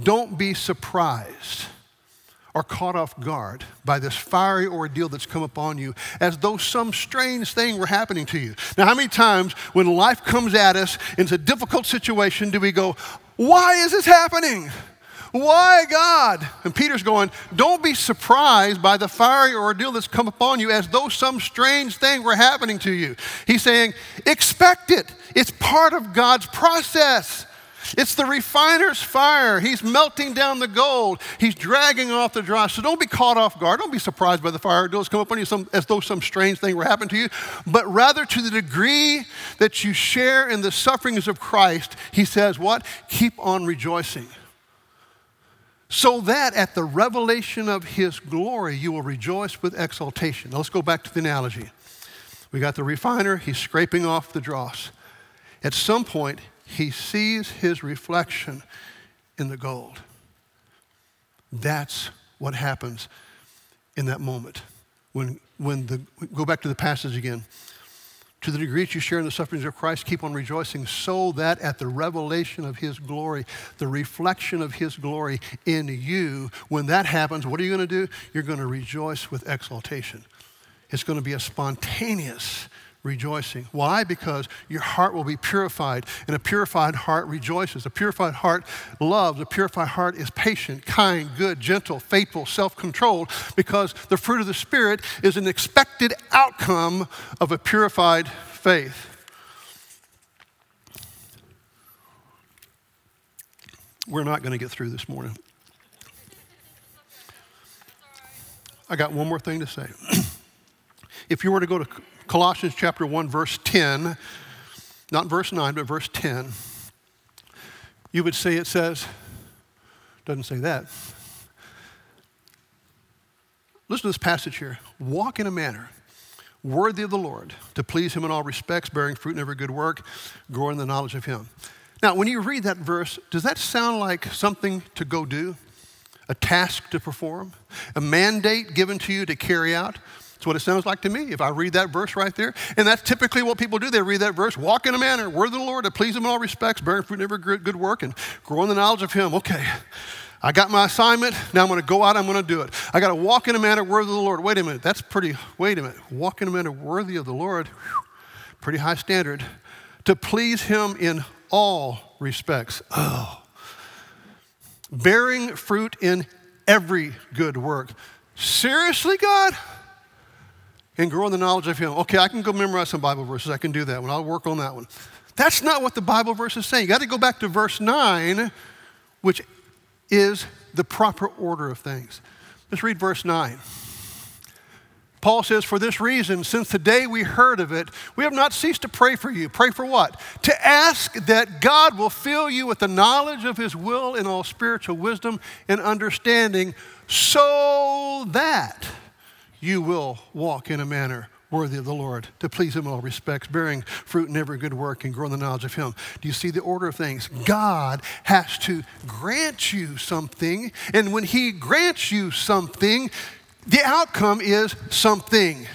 Don't be surprised or caught off guard by this fiery ordeal that's come upon you as though some strange thing were happening to you. Now, how many times when life comes at us in a difficult situation do we go, Why is this happening? Why, God? And Peter's going, Don't be surprised by the fiery ordeal that's come upon you as though some strange thing were happening to you. He's saying, Expect it. It's part of God's process. It's the refiner's fire. He's melting down the gold. He's dragging off the dross. So don't be caught off guard. Don't be surprised by the fire ordeals come upon you as though some strange thing were happening to you. But rather, to the degree that you share in the sufferings of Christ, he says, What? Keep on rejoicing so that at the revelation of his glory you will rejoice with exultation. Now let's go back to the analogy. We got the refiner, he's scraping off the dross. At some point, he sees his reflection in the gold. That's what happens in that moment. When, when the, go back to the passage again. To the degree that you share in the sufferings of Christ, keep on rejoicing, so that at the revelation of His glory, the reflection of His glory in you, when that happens, what are you going to do? You're going to rejoice with exaltation. It's going to be a spontaneous rejoicing. Why? Because your heart will be purified, and a purified heart rejoices. A purified heart loves. A purified heart is patient, kind, good, gentle, faithful, self controlled, because the fruit of the Spirit is an expected outcome of a purified faith. We're not going to get through this morning. I got one more thing to say. if you were to go to Colossians chapter 1, verse 10, not verse 9, but verse 10, you would say it says, doesn't say that. Listen to this passage here. Walk in a manner worthy of the Lord, to please Him in all respects, bearing fruit in every good work, growing in the knowledge of Him. Now, when you read that verse, does that sound like something to go do? A task to perform? A mandate given to you to carry out? That's what it sounds like to me if I read that verse right there. And that's typically what people do. They read that verse, walk in a manner, worthy of the Lord, to please Him in all respects, bearing fruit in every good work, and grow in the knowledge of Him. Okay, I got my assignment. Now I'm going to go out. I'm going to do it. I got to walk in a manner worthy of the Lord. Wait a minute. That's pretty, wait a minute. Walk in a manner worthy of the Lord. Whew, pretty high standard. To please Him in all respects. Oh. Bearing fruit in every good work. Seriously, God? And grow in the knowledge of Him. Okay, I can go memorize some Bible verses. I can do that one. I'll work on that one. That's not what the Bible verse is saying. You got to go back to verse 9, which is the proper order of things. Let's read verse 9. Paul says, For this reason, since the day we heard of it, we have not ceased to pray for you. Pray for what? To ask that God will fill you with the knowledge of his will in all spiritual wisdom and understanding, so that you will walk in a manner worthy of the Lord, to please Him in all respects, bearing fruit in every good work and growing the knowledge of Him. Do you see the order of things? God has to grant you something, and when He grants you something, the outcome is something.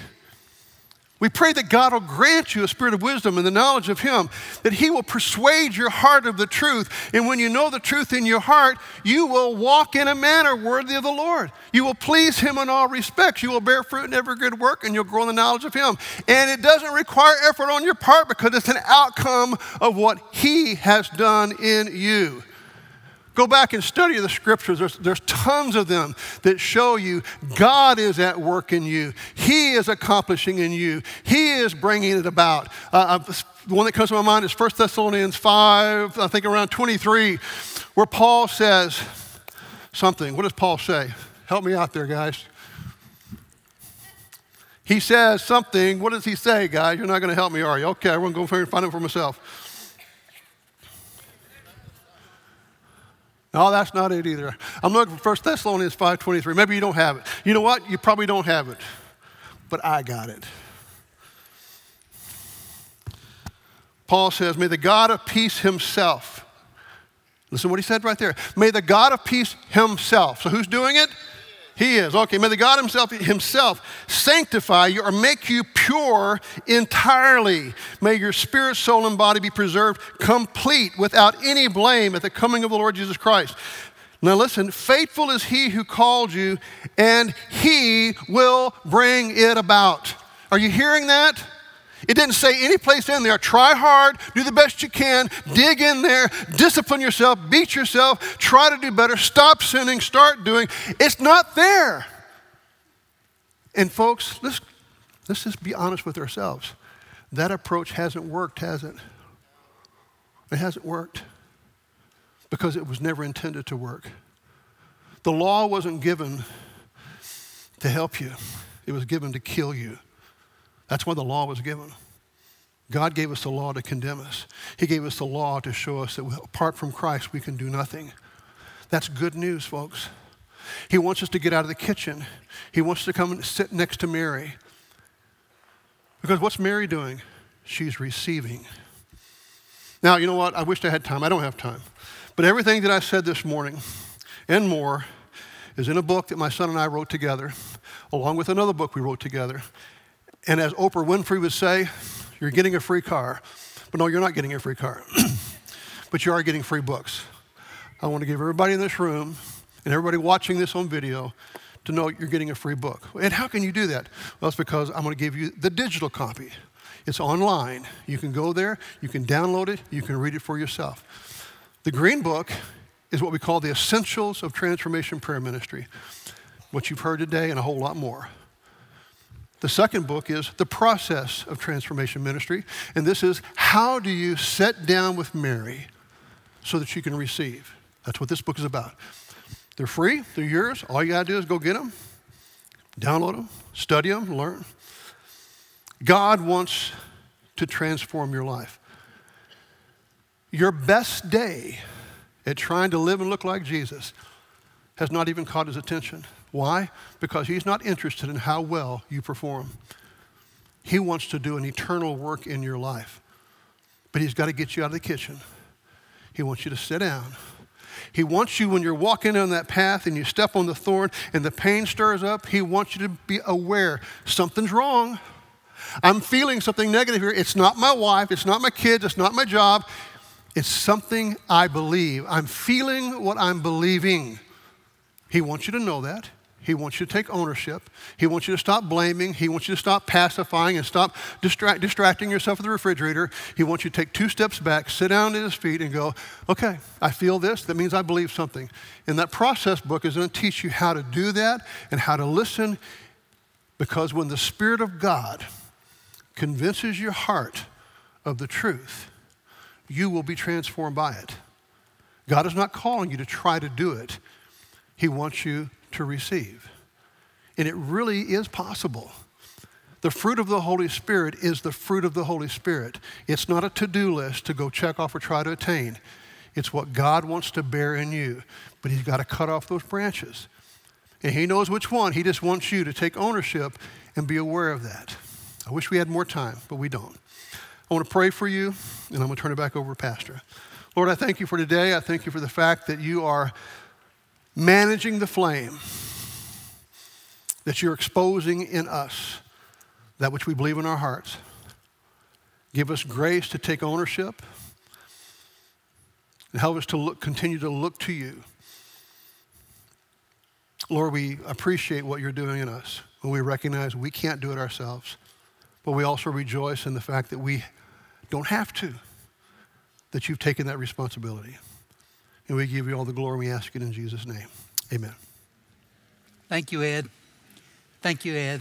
We pray that God will grant you a spirit of wisdom and the knowledge of Him, that He will persuade your heart of the truth. And when you know the truth in your heart, you will walk in a manner worthy of the Lord. You will please Him in all respects. You will bear fruit in every good work, and you'll grow in the knowledge of Him. And it doesn't require effort on your part because it's an outcome of what He has done in you. Go back and study the scriptures. There's, there's tons of them that show you God is at work in you. He is accomplishing in you. He is bringing it about. Uh, uh the one that comes to my mind is 1 Thessalonians 5, I think around 23, where Paul says something. What does Paul say? Help me out there, guys. He says something. What does he say, guys? You're not going to help me, are you? Okay, to go find it for myself. No, that's not it either. I'm looking for 1 Thessalonians 5.23. Maybe you don't have it. You know what? You probably don't have it. But I got it. Paul says, May the God of peace himself, listen what he said right there. May the God of peace himself. So who's doing it? He is. Okay, may the God himself, himself sanctify you or make you pure entirely. May your spirit, soul, and body be preserved complete without any blame at the coming of the Lord Jesus Christ. Now listen, faithful is he who called you, and he will bring it about. Are you hearing that? It didn't say any place in there, try hard, do the best you can, dig in there, discipline yourself, beat yourself, try to do better, stop sinning, start doing. It's not there. And folks, let's, let's just be honest with ourselves. That approach hasn't worked, has it? It hasn't worked because it was never intended to work. The law wasn't given to help you, it was given to kill you. That's why the law was given. God gave us the law to condemn us. He gave us the law to show us that apart from Christ, we can do nothing. That's good news, folks. He wants us to get out of the kitchen. He wants to come and sit next to Mary. Because what's Mary doing? She's receiving. Now, you know what? I wish I had time. I don't have time. But everything that I said this morning and more is in a book that my son and I wrote together, along with another book we wrote together. And as Oprah Winfrey would say, you're getting a free car. But no, you're not getting a free car. but you are getting free books. I want to give everybody in this room and everybody watching this on video to know you're getting a free book. And how can you do that? Well, it's because I'm going to give you the digital copy. It's online. You can go there, you can download it, you can read it for yourself. The green book is what we call the essentials of transformation prayer ministry, what you've heard today and a whole lot more. The second book is The Process of Transformation Ministry, and this is how do you sit down with Mary so that you can receive. That's what this book is about. They're free, they're yours. All you got to do is go get them, download them, study them, learn. God wants to transform your life. Your best day at trying to live and look like Jesus has not even caught his attention. Why? Because he's not interested in how well you perform. He wants to do an eternal work in your life. But he's got to get you out of the kitchen. He wants you to sit down. He wants you when you're walking on that path and you step on the thorn and the pain stirs up, he wants you to be aware something's wrong. I'm feeling something negative here. It's not my wife, it's not my kids, it's not my job. It's something I believe. I'm feeling what I'm believing. He wants you to know that. He wants you to take ownership. He wants you to stop blaming. He wants you to stop pacifying and stop distract, distracting yourself with the refrigerator. He wants you to take two steps back, sit down at his feet, and go, okay, I feel this. That means I believe something. And that process book is going to teach you how to do that and how to listen because when the Spirit of God convinces your heart of the truth, you will be transformed by it. God is not calling you to try to do it, He wants you to receive. And it really is possible. The fruit of the Holy Spirit is the fruit of the Holy Spirit. It's not a to do list to go check off or try to attain. It's what God wants to bear in you. But He's got to cut off those branches. And He knows which one. He just wants you to take ownership and be aware of that. I wish we had more time, but we don't. I want to pray for you, and I'm going to turn it back over to Pastor. Lord, I thank you for today. I thank you for the fact that you are managing the flame, that you're exposing in us that which we believe in our hearts. Give us grace to take ownership and help us to look, continue to look to you. Lord, we appreciate what you're doing in us when we recognize we can't do it ourselves, but we also rejoice in the fact that we don't have to, that you've taken that responsibility. And we give you all the glory. We ask it in Jesus' name. Amen. Thank you, Ed. Thank you, Ed.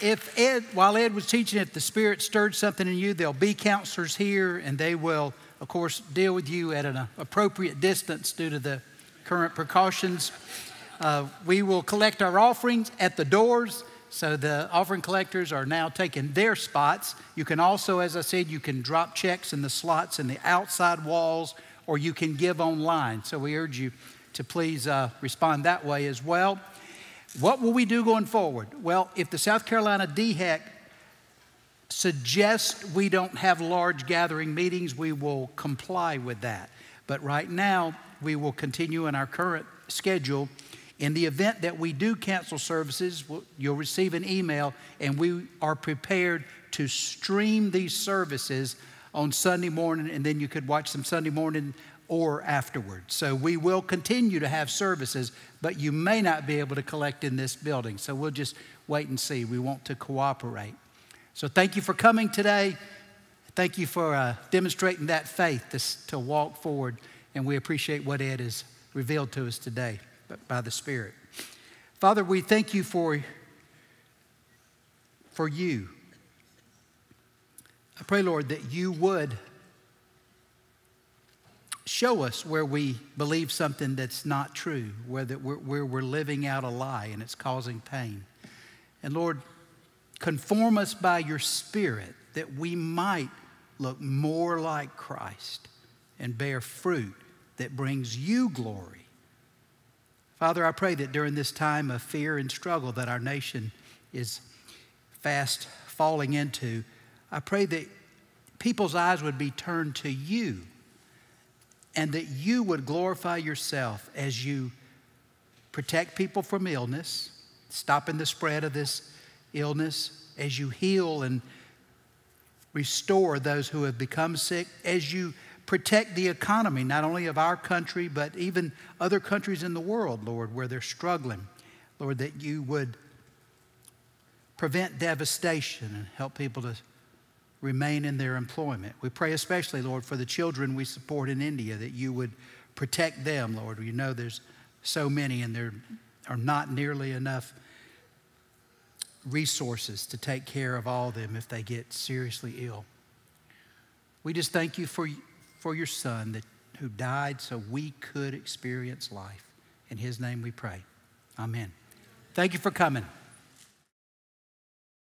If Ed, while Ed was teaching, if the Spirit stirred something in you, there'll be counselors here and they will, of course, deal with you at an appropriate distance due to the current precautions. Uh, we will collect our offerings at the doors. So the offering collectors are now taking their spots. You can also, as I said, you can drop checks in the slots in the outside walls, or you can give online. So we urge you to please uh, respond that way as well. What will we do going forward? Well, if the South Carolina DHEC suggests we don't have large gathering meetings, we will comply with that. But right now, we will continue in our current schedule in the event that we do cancel services, you'll receive an email, and we are prepared to stream these services on Sunday morning, and then you could watch them Sunday morning or afterwards. So we will continue to have services, but you may not be able to collect in this building. So we'll just wait and see. We want to cooperate. So thank you for coming today. Thank you for uh, demonstrating that faith to, to walk forward, and we appreciate what Ed has revealed to us today but by the Spirit. Father, we thank you for, for you. I pray, Lord, that you would show us where we believe something that's not true, where, that we're, where we're living out a lie and it's causing pain. And Lord, conform us by your Spirit that we might look more like Christ and bear fruit that brings you glory Father, I pray that during this time of fear and struggle that our nation is fast falling into, I pray that people's eyes would be turned to you and that you would glorify yourself as you protect people from illness, stopping the spread of this illness, as you heal and restore those who have become sick, as you protect the economy, not only of our country, but even other countries in the world, Lord, where they're struggling. Lord, that you would prevent devastation and help people to remain in their employment. We pray especially, Lord, for the children we support in India, that you would protect them, Lord. You know there's so many and there are not nearly enough resources to take care of all of them if they get seriously ill. We just thank you for, for your son that, who died so we could experience life. In his name we pray. Amen. Thank you for coming.